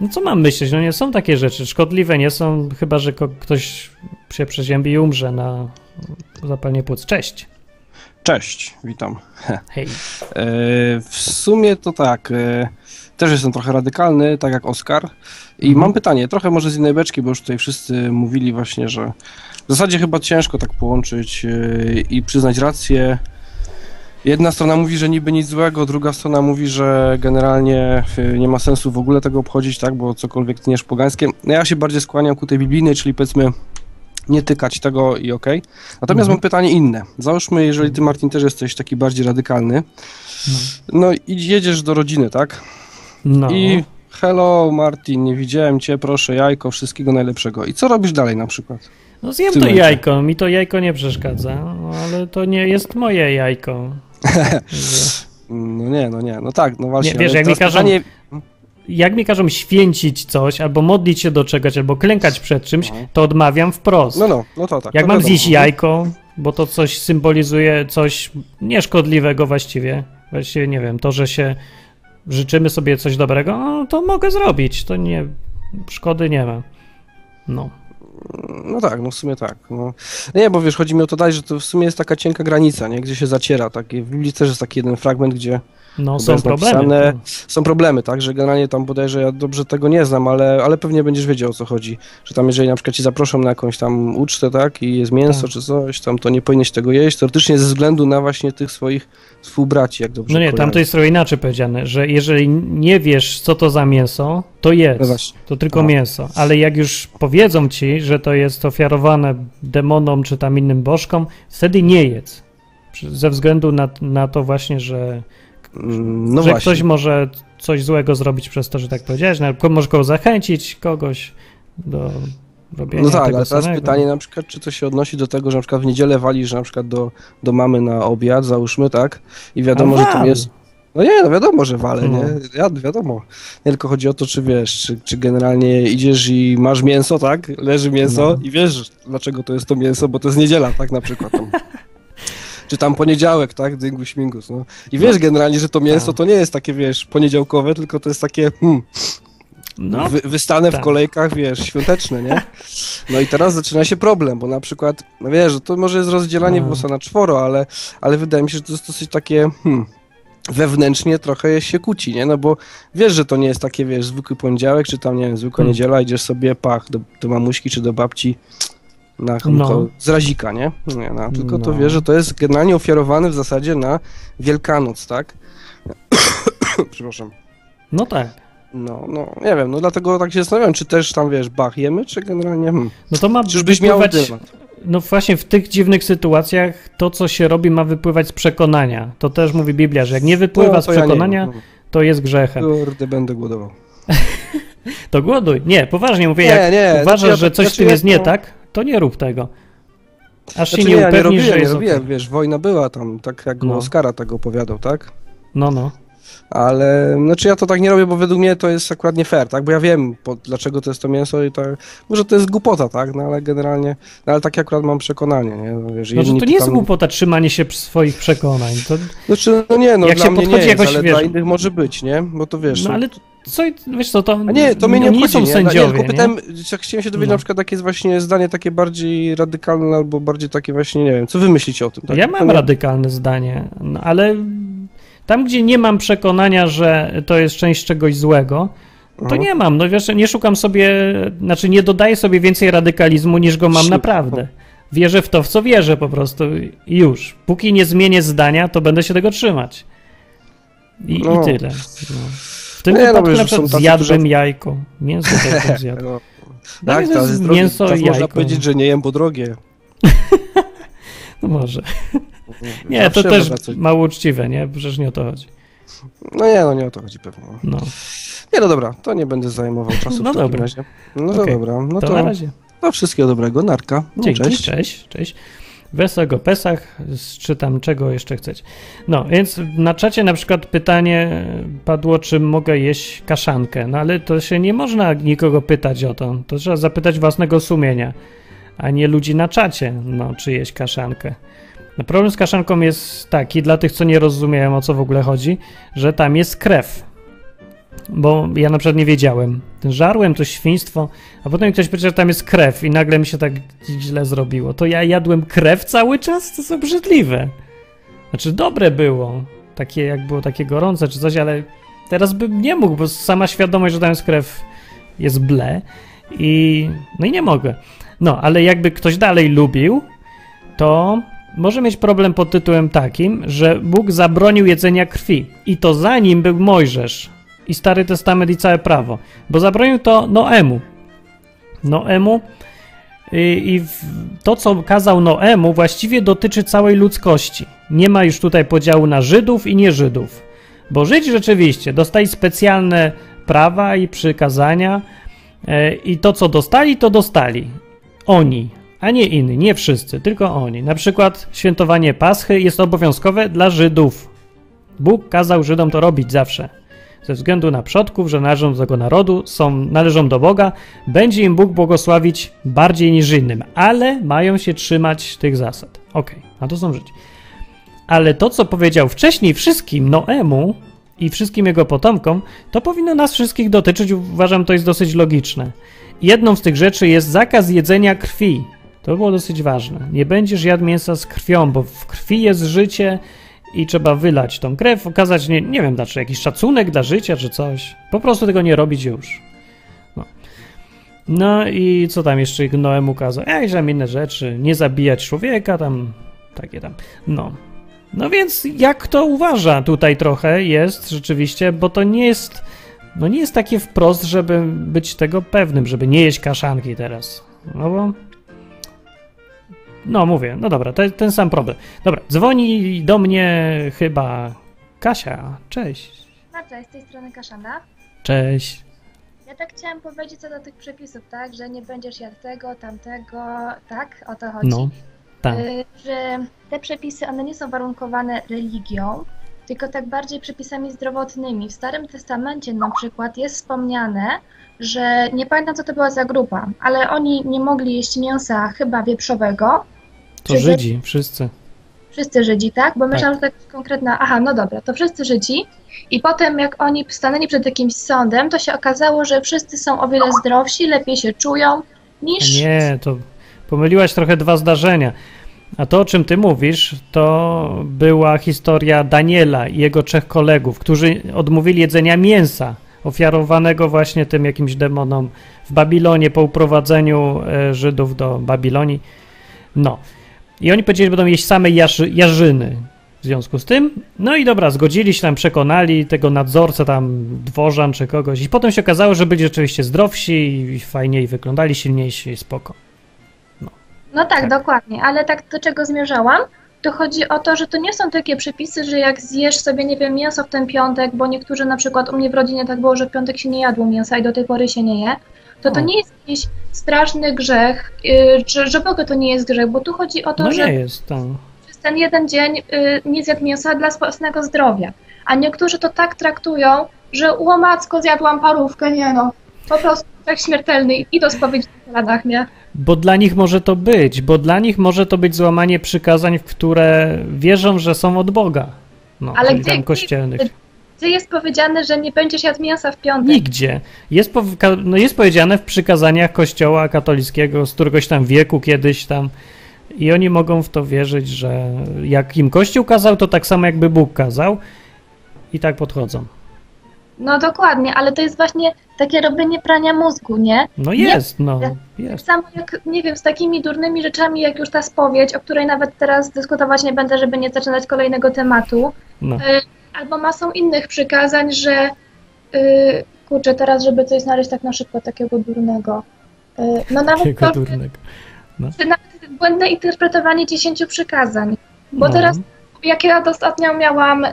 No co mam myśleć? No nie są takie rzeczy. Szkodliwe nie są, chyba że ktoś się przeziębi i umrze na zapalenie płuc. Cześć. Cześć, witam. Hej. E, w sumie to tak, e, też jestem trochę radykalny, tak jak Oskar. I Mhm. mam pytanie, trochę może z innej beczki, bo już tutaj wszyscy mówili właśnie, że w zasadzie chyba ciężko tak połączyć e, i przyznać rację. Jedna strona mówi, że niby nic złego, druga strona mówi, że generalnie e, nie ma sensu w ogóle tego obchodzić, tak, bo cokolwiek tniesz pogańskie. No ja się bardziej skłaniam ku tej biblijnej, czyli powiedzmy nie tykać tego i okej. Natomiast Mhm. mam pytanie inne. Załóżmy, jeżeli ty Martin też jesteś taki bardziej radykalny, no i jedziesz do rodziny, tak? No. I hello Martin, nie widziałem cię, proszę jajko, wszystkiego najlepszego. I co robisz dalej na przykład? No zjem to jajko, mi to jajko nie przeszkadza, no, ale to nie jest moje jajko. No nie, no nie, no tak, no właśnie. Nie, wiesz, jak mi każą- pytanie- Jak mi każą święcić coś, albo modlić się do czegoś, albo klękać przed czymś, No. to odmawiam wprost. No, no, no to tak. Jak to mam wiadomo. zjeść jajko, bo to coś symbolizuje coś nieszkodliwego właściwie, właściwie nie wiem, to, że się życzymy sobie coś dobrego, no to mogę zrobić, to nie, szkody nie ma. No. No tak, no w sumie tak. No. Nie, bo wiesz, chodzi mi o to dalej, że to w sumie jest taka cienka granica, nie? Gdzie się zaciera. Tak? W Biblii też jest taki jeden fragment, gdzie No są jest problemy. napisane- są problemy, tak? Że generalnie tam bodajże ja dobrze tego nie znam, ale, ale pewnie będziesz wiedział o co chodzi. Że tam jeżeli na przykład ci zaproszą na jakąś tam ucztę, tak? I jest mięso Tak. czy coś, tam to nie powinieneś tego jeść, teoretycznie ze względu na właśnie tych swoich współbraci, jak dobrze No nie, tam to jest trochę inaczej powiedziane, że jeżeli nie wiesz, co to za mięso, to No jedz. właśnie. To tylko No. mięso. Ale jak już powiedzą ci, że to jest ofiarowane demonom czy tam innym bożkom, wtedy nie jedz. Ze względu na, na to właśnie, że, No że właśnie. ktoś może coś złego zrobić przez to, że tak powiedziałeś. No, może kogoś zachęcić, kogoś do robienia No tak, tego ale teraz samego. pytanie na przykład, czy to się odnosi do tego, że na przykład w niedzielę walisz na przykład do, do mamy na obiad, załóżmy, tak? I wiadomo, A że tam jest... No nie, no wiadomo, że walę, No. nie? Ja, wiadomo. Nie tylko chodzi o to, czy wiesz, czy, czy generalnie idziesz i masz mięso, tak? Leży mięso No. i wiesz, dlaczego to jest to mięso, bo to jest niedziela, tak na przykład. Czy tam poniedziałek, tak? Dyngus, mingus, no. I wiesz generalnie, że to mięso Tak. to nie jest takie, wiesz, poniedziałkowe, tylko to jest takie, hmm, No, wy, wystanę tak. w kolejkach, wiesz, świąteczne, nie? No i teraz zaczyna się problem, bo na przykład, no wiesz, że to może jest rozdzielanie No. włosa na czworo, ale, ale wydaje mi się, że to jest dosyć takie, hmm, wewnętrznie trochę się kłóci, nie? No bo wiesz, że to nie jest takie, wiesz, zwykły poniedziałek, czy tam, nie wiem, zwykła Hmm. niedziela, idziesz sobie, pach, do, do mamuśki czy do babci na No. no. z razika, nie? nie no, tylko to No. wiesz, że to jest generalnie ofiarowane w zasadzie na Wielkanoc, tak? Przepraszam. no tak. No, no, nie wiem, no dlatego tak się zastanawiam, czy też tam, wiesz, bach jemy, czy generalnie, hmm, No to ma czyżbyś miał wypływać, dylemat. no właśnie w tych dziwnych sytuacjach to, co się robi, ma wypływać z przekonania. To też mówi Biblia, że jak nie wypływa No, z to ja przekonania, wiem, to jest grzechem. no. Kurde, będę głodował. To głoduj. Nie, poważnie mówię, Nie, jak nie, uważasz, znaczy że coś znaczy z tym ja jest nie to- tak, to nie rób tego. Aż Znaczy się nie, nie ja nie upewnisz, robiłem, że nie jest robiłem, okej. wiesz, wojna była tam, tak jak No. Oskara tak opowiadał, tak? No, no. Ale, znaczy ja to tak nie robię, bo według mnie to jest akurat nie fair, tak? Bo ja wiem, po, dlaczego to jest to mięso i tak, może to jest głupota, tak? No ale generalnie, no ale takie akurat mam przekonanie, nie? No, wiesz, No, to nie jest tam- głupota trzymanie się swoich przekonań. To, Znaczy, no nie, no Jak dla się mnie nie jest, jakoś, ale wiesz- dla innych może być, nie? Bo to wiesz, no no, ale co, wiesz co, to, A nie, to mnie nie obchodzi, są nie? sędziowie, nie, tylko nie? pytałem, jak chciałem się dowiedzieć No. na przykład jakie jest właśnie zdanie takie bardziej radykalne albo bardziej takie właśnie, nie wiem, co wy myślicie o tym, tak? Ja mam nie- radykalne zdanie, no, ale tam, gdzie nie mam przekonania, że to jest część czegoś złego, to Mhm. nie mam. No wiesz, nie szukam sobie, znaczy nie dodaję sobie więcej radykalizmu niż go mam Sił. naprawdę. Wierzę w to, w co wierzę po prostu i już. Póki nie zmienię zdania, to będę się tego trzymać. I, No. i tyle. No. W tym Nie, no, wypadku wiesz, na przykład zjadłem którzy- jajko. Mięso też zjadł. No. No Tak, to jest mięso tak i można jajko. powiedzieć, że nie jem, bo drogie. No może. Nie, Zawsze to też coś- mało uczciwe, nie? Przecież nie o to chodzi. No nie, no nie o to chodzi pewnie. No, Nie, no dobra, to nie będę zajmował czasu No w dobra. razie. No Okej. dobra, no to, to, na razie. to wszystkiego dobrego, narka. No, Dzięki, cześć. cześć, cześć. Wesołego Pesach, czytam czego jeszcze chcecie. No, więc na czacie na przykład pytanie padło, czy mogę jeść kaszankę. No ale to się nie można nikogo pytać o to. To trzeba zapytać własnego sumienia, a nie ludzi na czacie, no, czy jeść kaszankę. No, problem z kaszanką jest taki, dla tych, co nie rozumieją o co w ogóle chodzi, że tam jest krew. Bo ja na przykład nie wiedziałem. Żarłem to świństwo, a potem ktoś powiedział, że tam jest krew i nagle mi się tak źle zrobiło. To ja jadłem krew cały czas? To jest obrzydliwe. Znaczy dobre było. Takie jak było takie gorące czy coś, ale teraz bym nie mógł, bo sama świadomość, że tam jest krew jest ble i no i nie mogę. No, ale jakby ktoś dalej lubił, to może mieć problem pod tytułem takim, że Bóg zabronił jedzenia krwi i to zanim był Mojżesz i Stary Testament i całe prawo, bo zabronił to Noemu. Noemu i, i to, co kazał Noemu, właściwie dotyczy całej ludzkości. Nie ma już tutaj podziału na Żydów i nie Żydów. Bo Żydzi rzeczywiście dostali specjalne prawa i przykazania e, i to, co dostali, to dostali. Oni, a nie inni, nie wszyscy, tylko oni. Na przykład świętowanie Paschy jest obowiązkowe dla Żydów. Bóg kazał Żydom to robić zawsze. Ze względu na przodków, że należą do tego narodu, są, należą do Boga, będzie im Bóg błogosławić bardziej niż innym, ale mają się trzymać tych zasad. Okej, a to są Żydzi. Ale to, co powiedział wcześniej wszystkim Noemu i wszystkim jego potomkom, to powinno nas wszystkich dotyczyć. Uważam, to jest dosyć logiczne. Jedną z tych rzeczy jest zakaz jedzenia krwi. To było dosyć ważne. Nie będziesz jadł mięsa z krwią, bo w krwi jest życie i trzeba wylać tą krew, okazać, nie, nie wiem, znaczy jakiś szacunek dla życia czy coś. Po prostu tego nie robić już. No, no i co tam jeszcze Noem ukazał? Jakieś tam inne rzeczy, nie zabijać człowieka, tam takie tam. No. No więc jak kto uważa tutaj trochę jest rzeczywiście, bo to nie jest no nie jest takie wprost, żeby być tego pewnym, żeby nie jeść kaszanki teraz. No bo no mówię, no dobra, to, ten sam problem. Dobra, dzwoni do mnie chyba Kasia. Cześć. No cześć, z tej strony Kaszana. Cześć. Ja tak chciałam powiedzieć co do tych przepisów, tak, że nie będziesz jadł tego, tamtego, tak, o to chodzi. No. Tak. Y, że te przepisy, one nie są warunkowane religią, tylko tak bardziej przepisami zdrowotnymi. W Starym Testamencie na przykład jest wspomniane, że nie pamiętam co to była za grupa, ale oni nie mogli jeść mięsa chyba wieprzowego. To Żydzi, wszyscy. Wszyscy Żydzi, tak? Bo myślałam, że jakaś konkretna. Aha, no dobra, to wszyscy Żydzi. I potem, jak oni stanęli przed jakimś sądem, to się okazało, że wszyscy są o wiele zdrowsi, lepiej się czują niż. Nie, to pomyliłaś trochę dwa zdarzenia. A to, o czym ty mówisz, to była historia Daniela i jego trzech kolegów, którzy odmówili jedzenia mięsa ofiarowanego właśnie tym jakimś demonom w Babilonie po uprowadzeniu e, Żydów do Babilonii. No. I oni powiedzieli, że będą jeść same jarzy, jarzyny w związku z tym. No i dobra, zgodzili się tam, przekonali tego nadzorcę tam, dworzan czy kogoś. I potem się okazało, że byli rzeczywiście zdrowsi i fajniej wyglądali, silniejsi, spoko. No tak, Tak. dokładnie, ale tak do czego zmierzałam? To chodzi o to, że to nie są takie przepisy, że jak zjesz sobie, nie wiem, mięso w ten piątek, bo niektórzy na przykład u mnie w rodzinie tak było, że w piątek się nie jadło mięsa i do tej pory się nie je, to to nie jest jakiś straszny grzech, yy, że, że w ogóle to nie jest grzech, bo tu chodzi o to, No że nie jest tam. przez ten jeden dzień yy, nie zjadł mięsa dla własnego zdrowia. A niektórzy to tak traktują, że łomacko zjadłam parówkę, nie no, po prostu tak śmiertelny i idą spowiedź na kolanach, nie? Bo dla nich może to być, bo dla nich może to być złamanie przykazań, w które wierzą, że są od Boga. No, Ale gdzie- tam gdzie- kościelnych. Gdzie jest powiedziane, że nie będziesz jadł mięsa w piątek? Nigdzie. Jest, po, no jest powiedziane w przykazaniach kościoła katolickiego z któregoś tam wieku kiedyś tam i oni mogą w to wierzyć, że jak im Kościół kazał, to tak samo jakby Bóg kazał i tak podchodzą. No dokładnie, ale to jest właśnie takie robienie prania mózgu, nie? No Nie- jest, no, Tak jest. samo jak, nie wiem, z takimi durnymi rzeczami, jak już ta spowiedź, o której nawet teraz dyskutować nie będę, żeby nie zaczynać kolejnego tematu, No. y, albo masą innych przykazań, że y, kurczę, teraz, żeby coś znaleźć tak na szybko takiego durnego. Y, no nawet Takiego to, durnego. czy nawet błędne interpretowanie dziesięciu przykazań. Bo No. teraz jak ja ostatnio miałam y,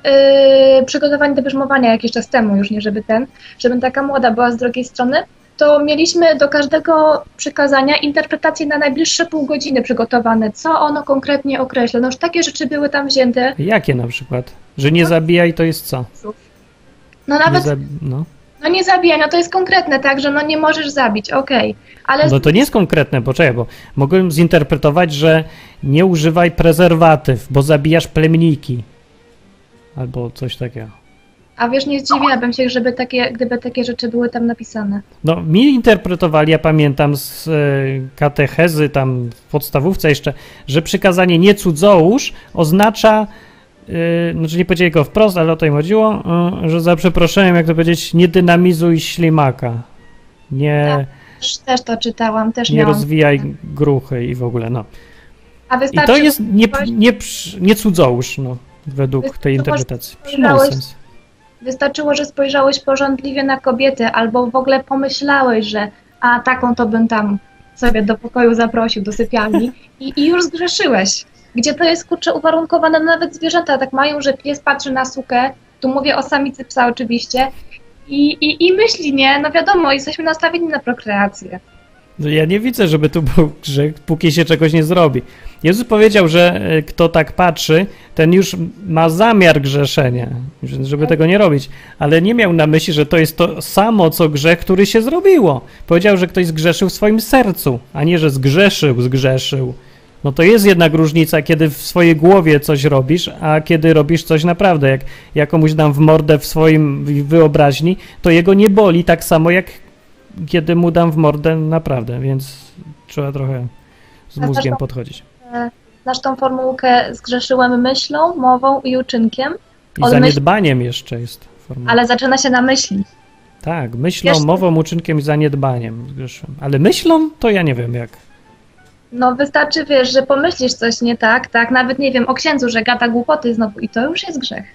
przygotowanie do brzmowania jakiś czas temu, już nie żeby ten, żebym taka młoda była z drugiej strony, to mieliśmy do każdego przykazania interpretacje na najbliższe pół godziny przygotowane, co ono konkretnie określa. No już takie rzeczy były tam wzięte. Jakie na przykład? Że nie zabijaj to jest co? No Nie nawet, zab... no. no nie zabijaj, no to jest konkretne, tak, że no nie możesz zabić, okej. Ale no to nie jest konkretne, poczekaj, bo mogłem zinterpretować, że nie używaj prezerwatyw, bo zabijasz plemniki. Albo coś takiego. A wiesz, nie zdziwiłabym się, żeby takie, gdyby takie rzeczy były tam napisane. No, mi interpretowali, ja pamiętam z e, katechezy tam w podstawówce jeszcze, że przykazanie nie cudzołóż oznacza, e, znaczy nie powiedzieli go wprost, ale o to im chodziło, e, że za przeproszeniem, jak to powiedzieć, nie dynamizuj ślimaka. Nie, Też, też to czytałam, też nie miałam. rozwijaj gruchy i w ogóle, no. A I wystarczy, to jest nie, nie, przy- nie cudzołóż, no, według tej interpretacji. spojrzałeś- Nonsens. Wystarczyło, że spojrzałeś porządliwie na kobietę, albo w ogóle pomyślałeś, że a taką to bym tam sobie do pokoju zaprosił, do sypialni. I, i już zgrzeszyłeś. Gdzie to jest kurczę uwarunkowane, no nawet zwierzęta tak mają, że pies patrzy na sukę, tu mówię o samicy psa oczywiście, i, i, i myśli, nie, no wiadomo, jesteśmy nastawieni na prokreację. No Ja nie widzę, żeby tu był grzech, póki się czegoś nie zrobi. Jezus powiedział, że e, kto tak patrzy, ten już ma zamiar grzeszenia, że- żeby tego nie robić, ale nie miał na myśli, że to jest to samo, co grzech, który się zrobiło. Powiedział, że ktoś zgrzeszył w swoim sercu, a nie, że zgrzeszył, zgrzeszył. No to jest jednak różnica, kiedy w swojej głowie coś robisz, a kiedy robisz coś naprawdę. Jak ja komuś dam w mordę w swoim wyobraźni, to jego nie boli tak samo, jak kiedy mu dam w mordę naprawdę, więc trzeba trochę z mózgiem podchodzić. Znasz tą formułkę zgrzeszyłem myślą, mową i uczynkiem, I od zaniedbaniem jeszcze jest forma. ale zaczyna się na myśli. Tak, myślą, Wiesz- mową, uczynkiem i zaniedbaniem zgrzeszyłem. Ale myślą, to ja nie wiem jak. No wystarczy, wiesz, że pomyślisz coś nie tak, tak, nawet nie wiem, o księdzu, że gada głupoty znowu i to już jest grzech.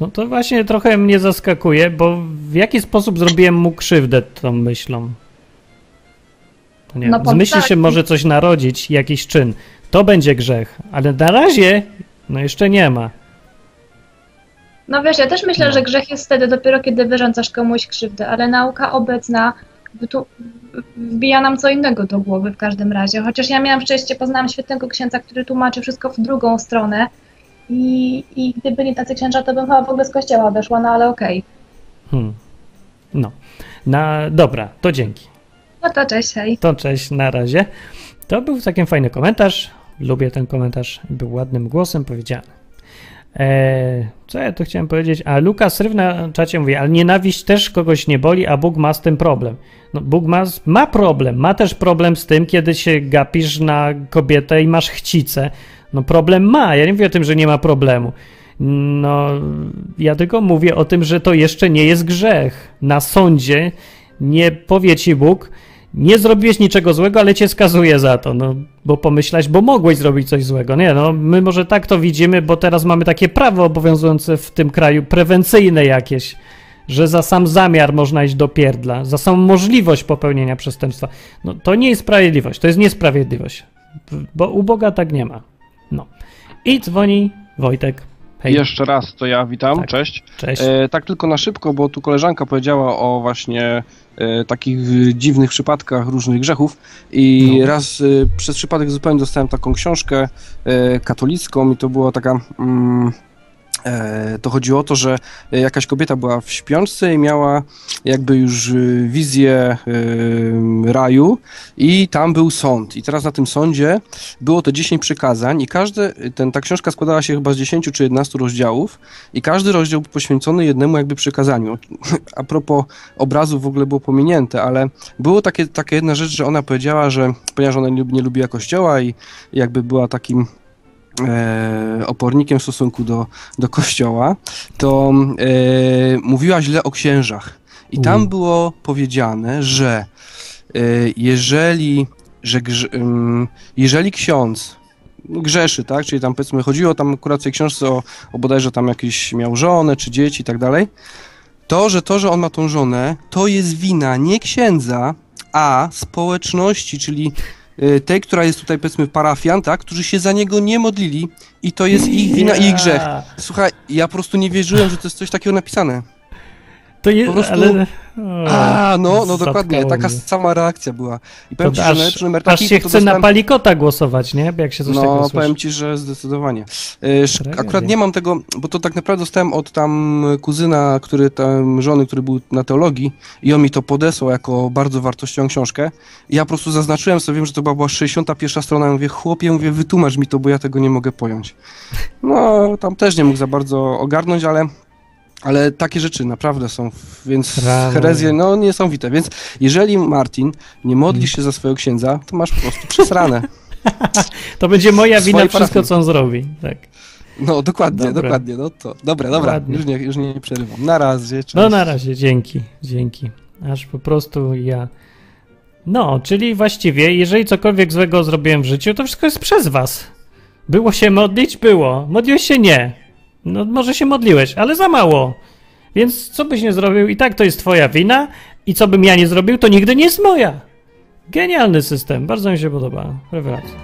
No to właśnie trochę mnie zaskakuje, bo w jaki sposób zrobiłem mu krzywdę tą myślą? Nie No. Z myśli pomyślałeś- się może coś narodzić, jakiś czyn. To będzie grzech, ale na razie no jeszcze nie ma. No wiesz, ja też myślę, No. że grzech jest wtedy dopiero, kiedy wyrządzasz komuś krzywdę, ale nauka obecna tu wbija nam co innego do głowy w każdym razie. Chociaż ja miałam szczęście, poznałam świetnego księdza, który tłumaczy wszystko w drugą stronę i, i gdyby nie tacy księża, to bym chyba w ogóle z kościoła odeszła, no ale okej. Hmm. No. Na, dobra, to dzięki. No to cześć, hej. To cześć, na razie. To był całkiem fajny komentarz. Lubię ten komentarz. Był ładnym głosem powiedziany. Eee, co ja tu chciałem powiedzieć? A Lukas Ryw na czacie mówi, ale nienawiść też kogoś nie boli, a Bóg ma z tym problem. No, Bóg ma, ma problem. Ma też problem z tym, kiedy się gapisz na kobietę i masz chcicę. No problem ma. Ja nie mówię o tym, że nie ma problemu. No, ja tylko mówię o tym, że to jeszcze nie jest grzech. Na sądzie nie powie ci Bóg, nie zrobiłeś niczego złego, ale cię skazuje za to, no, bo pomyślałeś, bo mogłeś zrobić coś złego. Nie, no, my może tak to widzimy, bo teraz mamy takie prawo obowiązujące w tym kraju, prewencyjne jakieś, że za sam zamiar można iść do pierdla, za samą możliwość popełnienia przestępstwa. No, to nie jest sprawiedliwość, to jest niesprawiedliwość, bo u Boga tak nie ma. I dzwoni Wojtek. Hej, Jeszcze raz, to ja witam, Tak. cześć. cześć. E, tak tylko na szybko, bo tu koleżanka powiedziała o właśnie e, takich dziwnych przypadkach różnych grzechów i No. raz e, przez przypadek zupełnie dostałem taką książkę e, katolicką i to była taka... Mm, to chodziło o to, że e, jakaś kobieta była w śpiączce i miała jakby już e, wizję e, raju i tam był sąd. I teraz na tym sądzie było to 10 przykazań i każdy, ten, ta książka składała się chyba z 10 czy 11 rozdziałów i każdy rozdział był poświęcony jednemu jakby przykazaniu. A propos obrazów w ogóle było pominięte, ale było takie, taka jedna rzecz, że ona powiedziała, że ponieważ ona nie, nie lubiła kościoła i jakby była takim e, opornikiem w stosunku do, do kościoła, to e, mówiła źle o księżach. I tam było powiedziane, że e, jeżeli, że ym, jeżeli ksiądz grzeszy, tak, czyli tam powiedzmy chodziło tam akurat w tej książce o, o bodajże tam jakieś miał żonę, czy dzieci i tak dalej, to, że to, że on ma tą żonę, to jest wina nie księdza, a społeczności, czyli tej, która jest tutaj powiedzmy parafian, tak, którzy się za niego nie modlili i to jest ich wina i ich grzech. Słuchaj, ja po prostu nie wierzyłem, że to jest coś takiego napisane. To jest, po prostu- ale... A, no, no dokładnie, taka mnie. sama reakcja była. I powiem To ci, że na aż, numer aż taki, się to chce na dostałem- palikota głosować, nie? Jak się coś takiego No, powiem ci, że zdecydowanie. E. Akurat nie mam tego, bo to tak naprawdę dostałem od tam kuzyna, który tam, żony, który był na teologii i on mi to podesłał jako bardzo wartościową książkę. I ja po prostu zaznaczyłem sobie, wiem, że to była, była 61 strona, ja mówię, chłopie, mówię, wytłumacz mi to, bo ja tego nie mogę pojąć. No, tam też nie mógł za bardzo ogarnąć, ale... Ale takie rzeczy naprawdę są, więc Rany. herezje, no niesamowite. Więc jeżeli Martin nie modlisz się za swojego księdza, to masz po prostu przesrane. To będzie moja wina wszystko, parafii. co on zrobi. Tak. No, dokładnie, Dobra. dokładnie, no to. Dobra, dobra, Ładnie. już nie, już nie przerywam. Na razie, cześć. No na razie, dzięki, dzięki. Aż po prostu ja... No, czyli właściwie, jeżeli cokolwiek złego zrobiłem w życiu, to wszystko jest przez was. Było się modlić? Było. Modliłeś się? Nie. No może się modliłeś, ale za mało. Więc co byś nie zrobił, i tak to jest twoja wina, i co bym ja nie zrobił, to nigdy nie jest moja. Genialny system, bardzo mi się podoba. Rewelacja.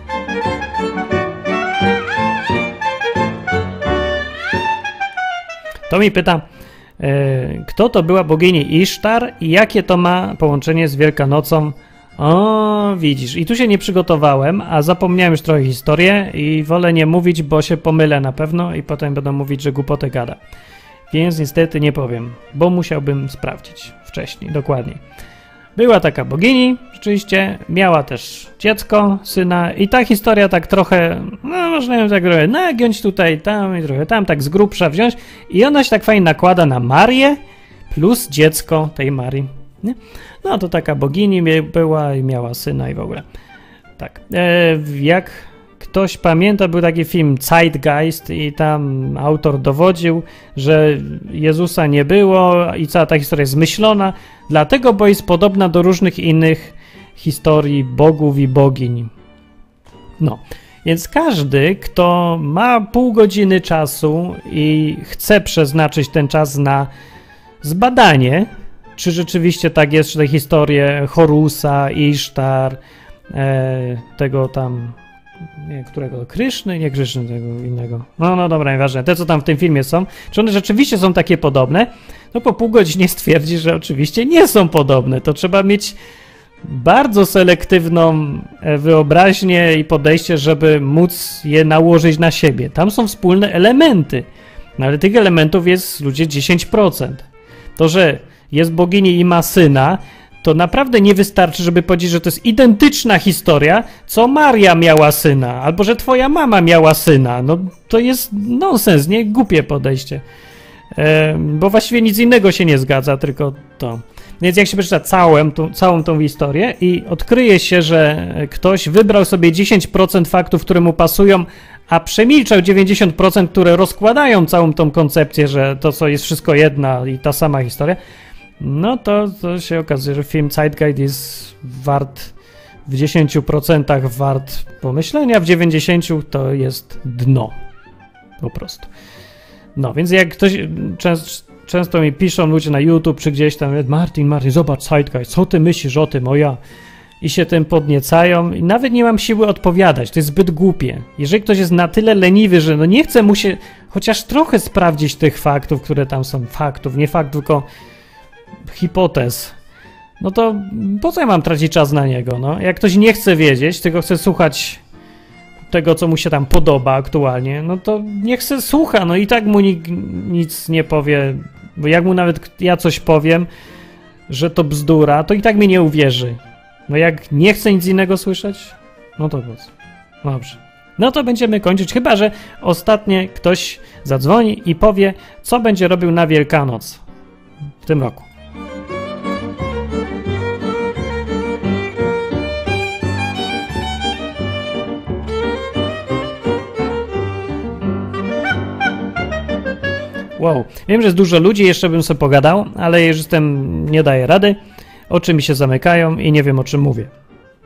To mi pyta, e, kto to była bogini Isztar i jakie to ma połączenie z Wielkanocą? O, widzisz, i tu się nie przygotowałem, a zapomniałem już trochę historię i wolę nie mówić, bo się pomylę na pewno i potem będą mówić, że głupotę gada. Więc niestety nie powiem, bo musiałbym sprawdzić wcześniej, dokładniej. Była taka bogini, rzeczywiście, miała też dziecko, syna i ta historia tak trochę, no można ją tak trochę nagiąć tutaj, tam i trochę tam, tak z grubsza wziąć i ona się tak fajnie nakłada na Marię plus dziecko tej Marii. Nie? No to taka bogini była i miała syna i w ogóle. Tak. E, jak ktoś pamięta, był taki film Zeitgeist i tam autor dowodził, że Jezusa nie było i cała ta historia jest zmyślona, dlatego, bo jest podobna do różnych innych historii bogów i bogiń. No, więc każdy, kto ma pół godziny czasu i chce przeznaczyć ten czas na zbadanie, czy rzeczywiście tak jest, czy te historie Horusa, Isztar, e, tego tam, nie, którego, Kryszny, nie Kryszny, tego innego. No, no dobra, nieważne. Te, co tam w tym filmie są, czy one rzeczywiście są takie podobne, no po pół godzinie stwierdzi, że oczywiście nie są podobne. To trzeba mieć bardzo selektywną e, wyobraźnię i podejście, żeby móc je nałożyć na siebie. Tam są wspólne elementy, no ale tych elementów jest ludzie 10%. To, że jest bogini i ma syna, to naprawdę nie wystarczy, żeby powiedzieć, że to jest identyczna historia, co Maria miała syna, albo że twoja mama miała syna. No to jest nonsens, nie? Głupie podejście. E, bo właściwie nic innego się nie zgadza, tylko to. Więc jak się przeczyta całą, całą tą historię i odkryje się, że ktoś wybrał sobie 10% faktów, które mu pasują, a przemilczał 90%, które rozkładają całą tą koncepcję, że to co jest wszystko jedna i ta sama historia, no to, to się okazuje, że film Zeitgeist jest wart w 10% wart pomyślenia, w 90% to jest dno. Po prostu. No, więc jak ktoś często, często mi piszą ludzie na YouTube czy gdzieś tam, Martin, Martin, zobacz Zeitgeist, co ty myślisz o tym, o ja? I się tym podniecają i nawet nie mam siły odpowiadać, to jest zbyt głupie. Jeżeli ktoś jest na tyle leniwy, że no nie chce mu się chociaż trochę sprawdzić tych faktów, które tam są, faktów, nie fakt, tylko hipotez, no to po co ja mam tracić czas na niego, no? Jak ktoś nie chce wiedzieć, tylko chce słuchać tego, co mu się tam podoba aktualnie, no to niech se słucha, no i tak mu nikt nic nie powie, bo jak mu nawet ja coś powiem, że to bzdura, to i tak mi nie uwierzy. No jak nie chce nic innego słyszeć, no to po co? Dobrze. No to będziemy kończyć, chyba że ostatnie ktoś zadzwoni i powie, co będzie robił na Wielkanoc w tym roku. Wow, wiem, że jest dużo ludzi, jeszcze bym sobie pogadał, ale już jestem, nie daję rady. Oczy mi się zamykają i nie wiem o czym mówię.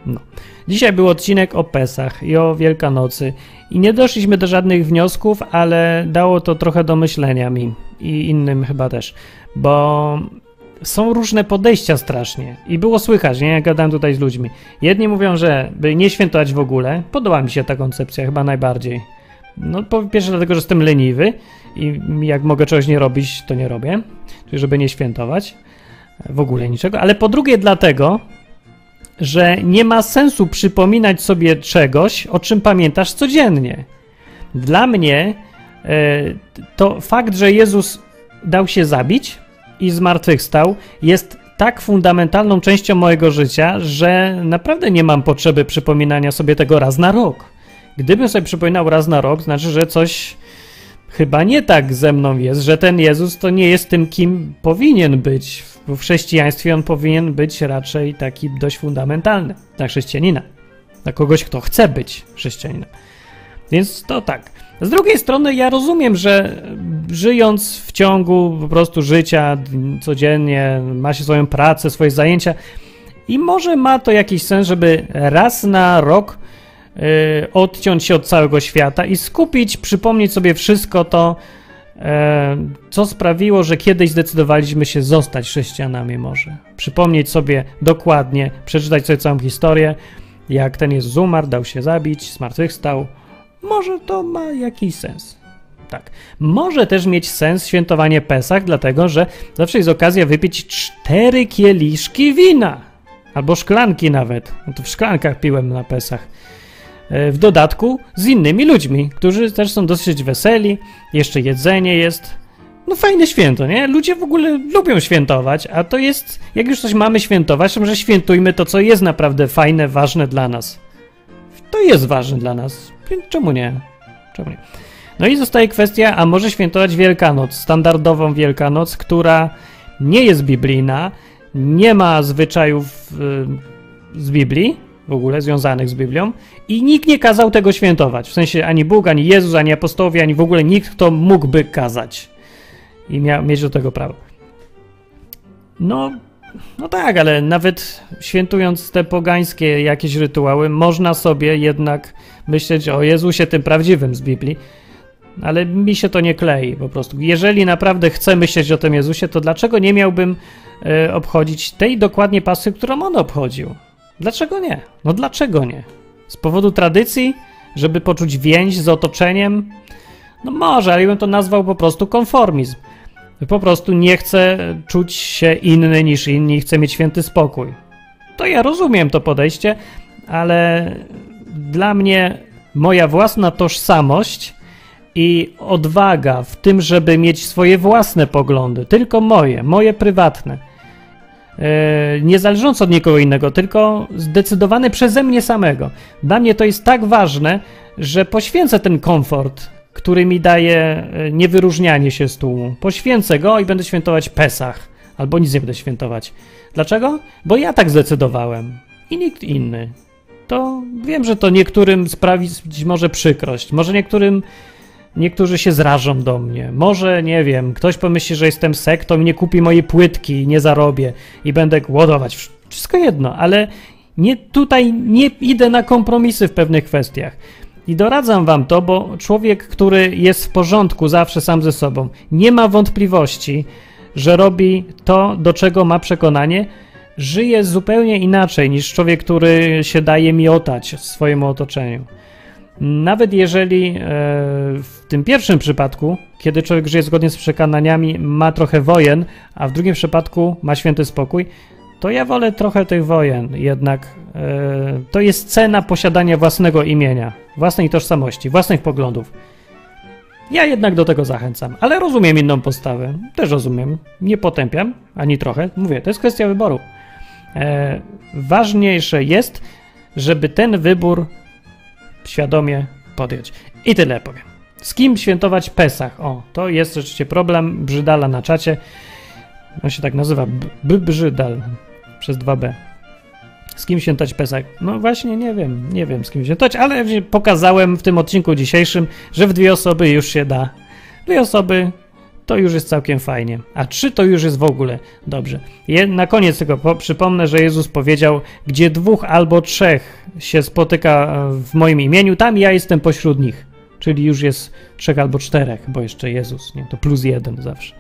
No. Dzisiaj był odcinek o Pesach i o Wielkanocy i nie doszliśmy do żadnych wniosków, ale dało to trochę do myślenia mi i innym chyba też, bo są różne podejścia strasznie i było słychać, nie? Jak gadałem tutaj z ludźmi. Jedni mówią, że by nie świętować w ogóle, podoba mi się ta koncepcja chyba najbardziej. No po pierwsze dlatego, że jestem leniwy i jak mogę czegoś nie robić, to nie robię, czyli żeby nie świętować w ogóle niczego, ale po drugie dlatego, że nie ma sensu przypominać sobie czegoś, o czym pamiętasz codziennie. Dla mnie e, to fakt, że Jezus dał się zabić i zmartwychwstał, jest tak fundamentalną częścią mojego życia, że naprawdę nie mam potrzeby przypominania sobie tego raz na rok. Gdybym sobie przypominał raz na rok, znaczy, że coś chyba nie tak ze mną jest, że ten Jezus to nie jest tym, kim powinien być. W chrześcijaństwie on powinien być raczej taki dość fundamentalny dla chrześcijanina, dla kogoś, kto chce być chrześcijaninem. Więc to tak. Z drugiej strony ja rozumiem, że żyjąc w ciągu po prostu życia codziennie, ma się swoją pracę, swoje zajęcia i może ma to jakiś sens, żeby raz na rok odciąć się od całego świata i skupić, przypomnieć sobie wszystko to, yy, co sprawiło, że kiedyś zdecydowaliśmy się zostać chrześcijanami może. Przypomnieć sobie dokładnie, przeczytać sobie całą historię, jak ten Jezus umarł, dał się zabić, zmartwychwstał, może to ma jakiś sens. Tak. Może też mieć sens świętowanie Pesach, dlatego że zawsze jest okazja wypić cztery kieliszki wina. Albo szklanki nawet. No to w szklankach piłem na Pesach. E, w dodatku z innymi ludźmi, którzy też są dosyć weseli. Jeszcze jedzenie jest. No fajne święto, nie? Ludzie w ogóle lubią świętować, a to jest, jak już coś mamy świętować, to może świętujmy to, co jest naprawdę fajne, ważne dla nas. To jest ważne dla nas. Więc czemu nie? Czemu nie? No i zostaje kwestia, a może świętować Wielkanoc, standardową Wielkanoc, która nie jest biblijna, nie ma zwyczajów y, z Biblii, w ogóle związanych z Biblią i nikt nie kazał tego świętować. W sensie ani Bóg, ani Jezus, ani apostołowie, ani w ogóle nikt, kto mógłby kazać i mia- mieć do tego prawo. No, no tak, ale nawet świętując te pogańskie jakieś rytuały, można sobie jednak myśleć o Jezusie tym prawdziwym z Biblii, ale mi się to nie klei po prostu. Jeżeli naprawdę chcę myśleć o tym Jezusie, to dlaczego nie miałbym e, obchodzić tej dokładnie pasy, którą on obchodził? Dlaczego nie? No dlaczego nie? Z powodu tradycji? Żeby poczuć więź z otoczeniem? No może, ale ja bym to nazwał po prostu konformizm. Po prostu nie chcę czuć się inny niż inni, chcę mieć święty spokój. to ja rozumiem to podejście, ale dla mnie moja własna tożsamość i odwaga w tym, żeby mieć swoje własne poglądy, tylko moje, moje prywatne, nie zależące od nikogo innego, tylko zdecydowane przeze mnie samego. Dla mnie to jest tak ważne, że poświęcę ten komfort, który mi daje e, niewyróżnianie się z tłumu. Poświęcę go i będę świętować Pesach, albo nic nie będę świętować. Dlaczego? Bo ja tak zdecydowałem i nikt inny. To wiem, że to niektórym sprawić może przykrość, może niektórym Niektórzy się zrażą do mnie. Może, nie wiem, ktoś pomyśli, że jestem sektą i nie kupi mojej płytki i nie zarobię i będę głodować. Wszystko jedno, ale nie, tutaj nie idę na kompromisy w pewnych kwestiach. I doradzam wam to, bo człowiek, który jest w porządku zawsze sam ze sobą, nie ma wątpliwości, że robi to, do czego ma przekonanie, żyje zupełnie inaczej niż człowiek, który się daje miotać w swoim otoczeniu. Nawet jeżeli e, w tym pierwszym przypadku, kiedy człowiek żyje zgodnie z przekonaniami, ma trochę wojen, a w drugim przypadku ma święty spokój, to ja wolę trochę tych wojen. Jednak e, to jest cena posiadania własnego imienia, własnej tożsamości, własnych poglądów. Ja jednak do tego zachęcam, ale rozumiem inną postawę. Też rozumiem. Nie potępiam ani trochę. Mówię, to jest kwestia wyboru. E, ważniejsze jest, żeby ten wybór świadomie podjąć. I tyle powiem. Z kim świętować Pesach? O, to jest rzeczywiście problem Brzydala na czacie. On się tak nazywa, B Brzydal przez 2B. Z kim świętać Pesach? No właśnie nie wiem, nie wiem z kim świętać, ale pokazałem w tym odcinku dzisiejszym, że w dwie osoby już się da. Dwie osoby to już jest całkiem fajnie. A trzy to już jest w ogóle dobrze. Je, na koniec tylko po, przypomnę, że Jezus powiedział, gdzie dwóch albo trzech się spotyka e, w moim imieniu, tam ja jestem pośród nich. Czyli już jest trzech albo czterech, bo jeszcze Jezus, nie? To plus jeden zawsze.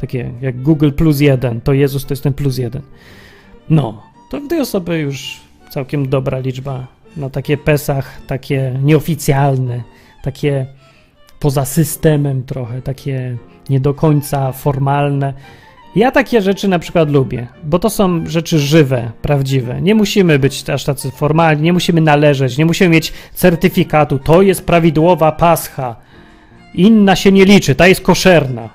Takie jak Google plus jeden, to Jezus to jest ten plus jeden. No, to tej osoby już całkiem dobra liczba na takie Pesach, takie nieoficjalne, takie poza systemem trochę, takie nie do końca formalne. Ja takie rzeczy na przykład lubię, bo to są rzeczy żywe, prawdziwe. Nie musimy być aż tacy formalni, nie musimy należeć, nie musimy mieć certyfikatu. To jest prawidłowa pascha. Inna się nie liczy, ta jest koszerna.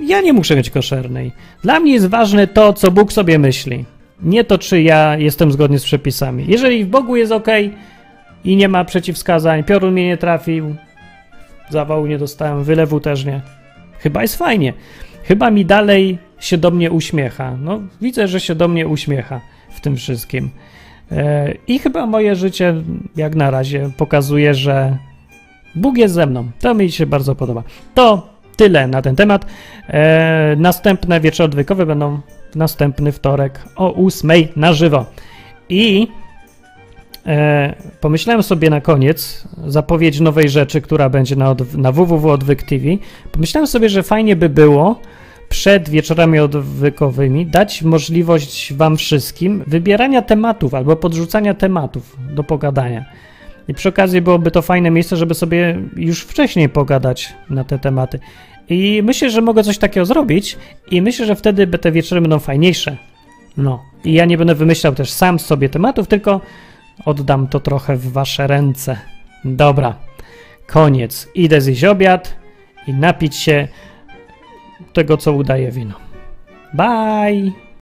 Ja nie muszę mieć koszernej. Dla mnie jest ważne to, co Bóg sobie myśli. Nie to, czy ja jestem zgodny z przepisami. Jeżeli w Bogu jest ok i nie ma przeciwwskazań, piorun mnie nie trafił, zawału nie dostałem, wylewu też nie. Chyba jest fajnie. Chyba mi dalej się do mnie uśmiecha. No, widzę, że się do mnie uśmiecha w tym wszystkim. E, I chyba moje życie, jak na razie, pokazuje, że Bóg jest ze mną. To mi się bardzo podoba. To tyle na ten temat. E, następne wieczory odwykowe będą w następny wtorek o 8 na żywo. I pomyślałem sobie na koniec zapowiedź nowej rzeczy, która będzie na, na www Odwyk TV. Pomyślałem sobie, że fajnie by było przed wieczorami odwykowymi dać możliwość Wam wszystkim wybierania tematów albo podrzucania tematów do pogadania. I przy okazji byłoby to fajne miejsce, żeby sobie już wcześniej pogadać na te tematy. I myślę, że mogę coś takiego zrobić, i myślę, że wtedy te wieczory będą fajniejsze. No, i ja nie będę wymyślał też sam sobie tematów, tylko Oddam to trochę w wasze ręce. Dobra, koniec. Idę zjeść obiad i napić się tego, co udaje wino. Bye!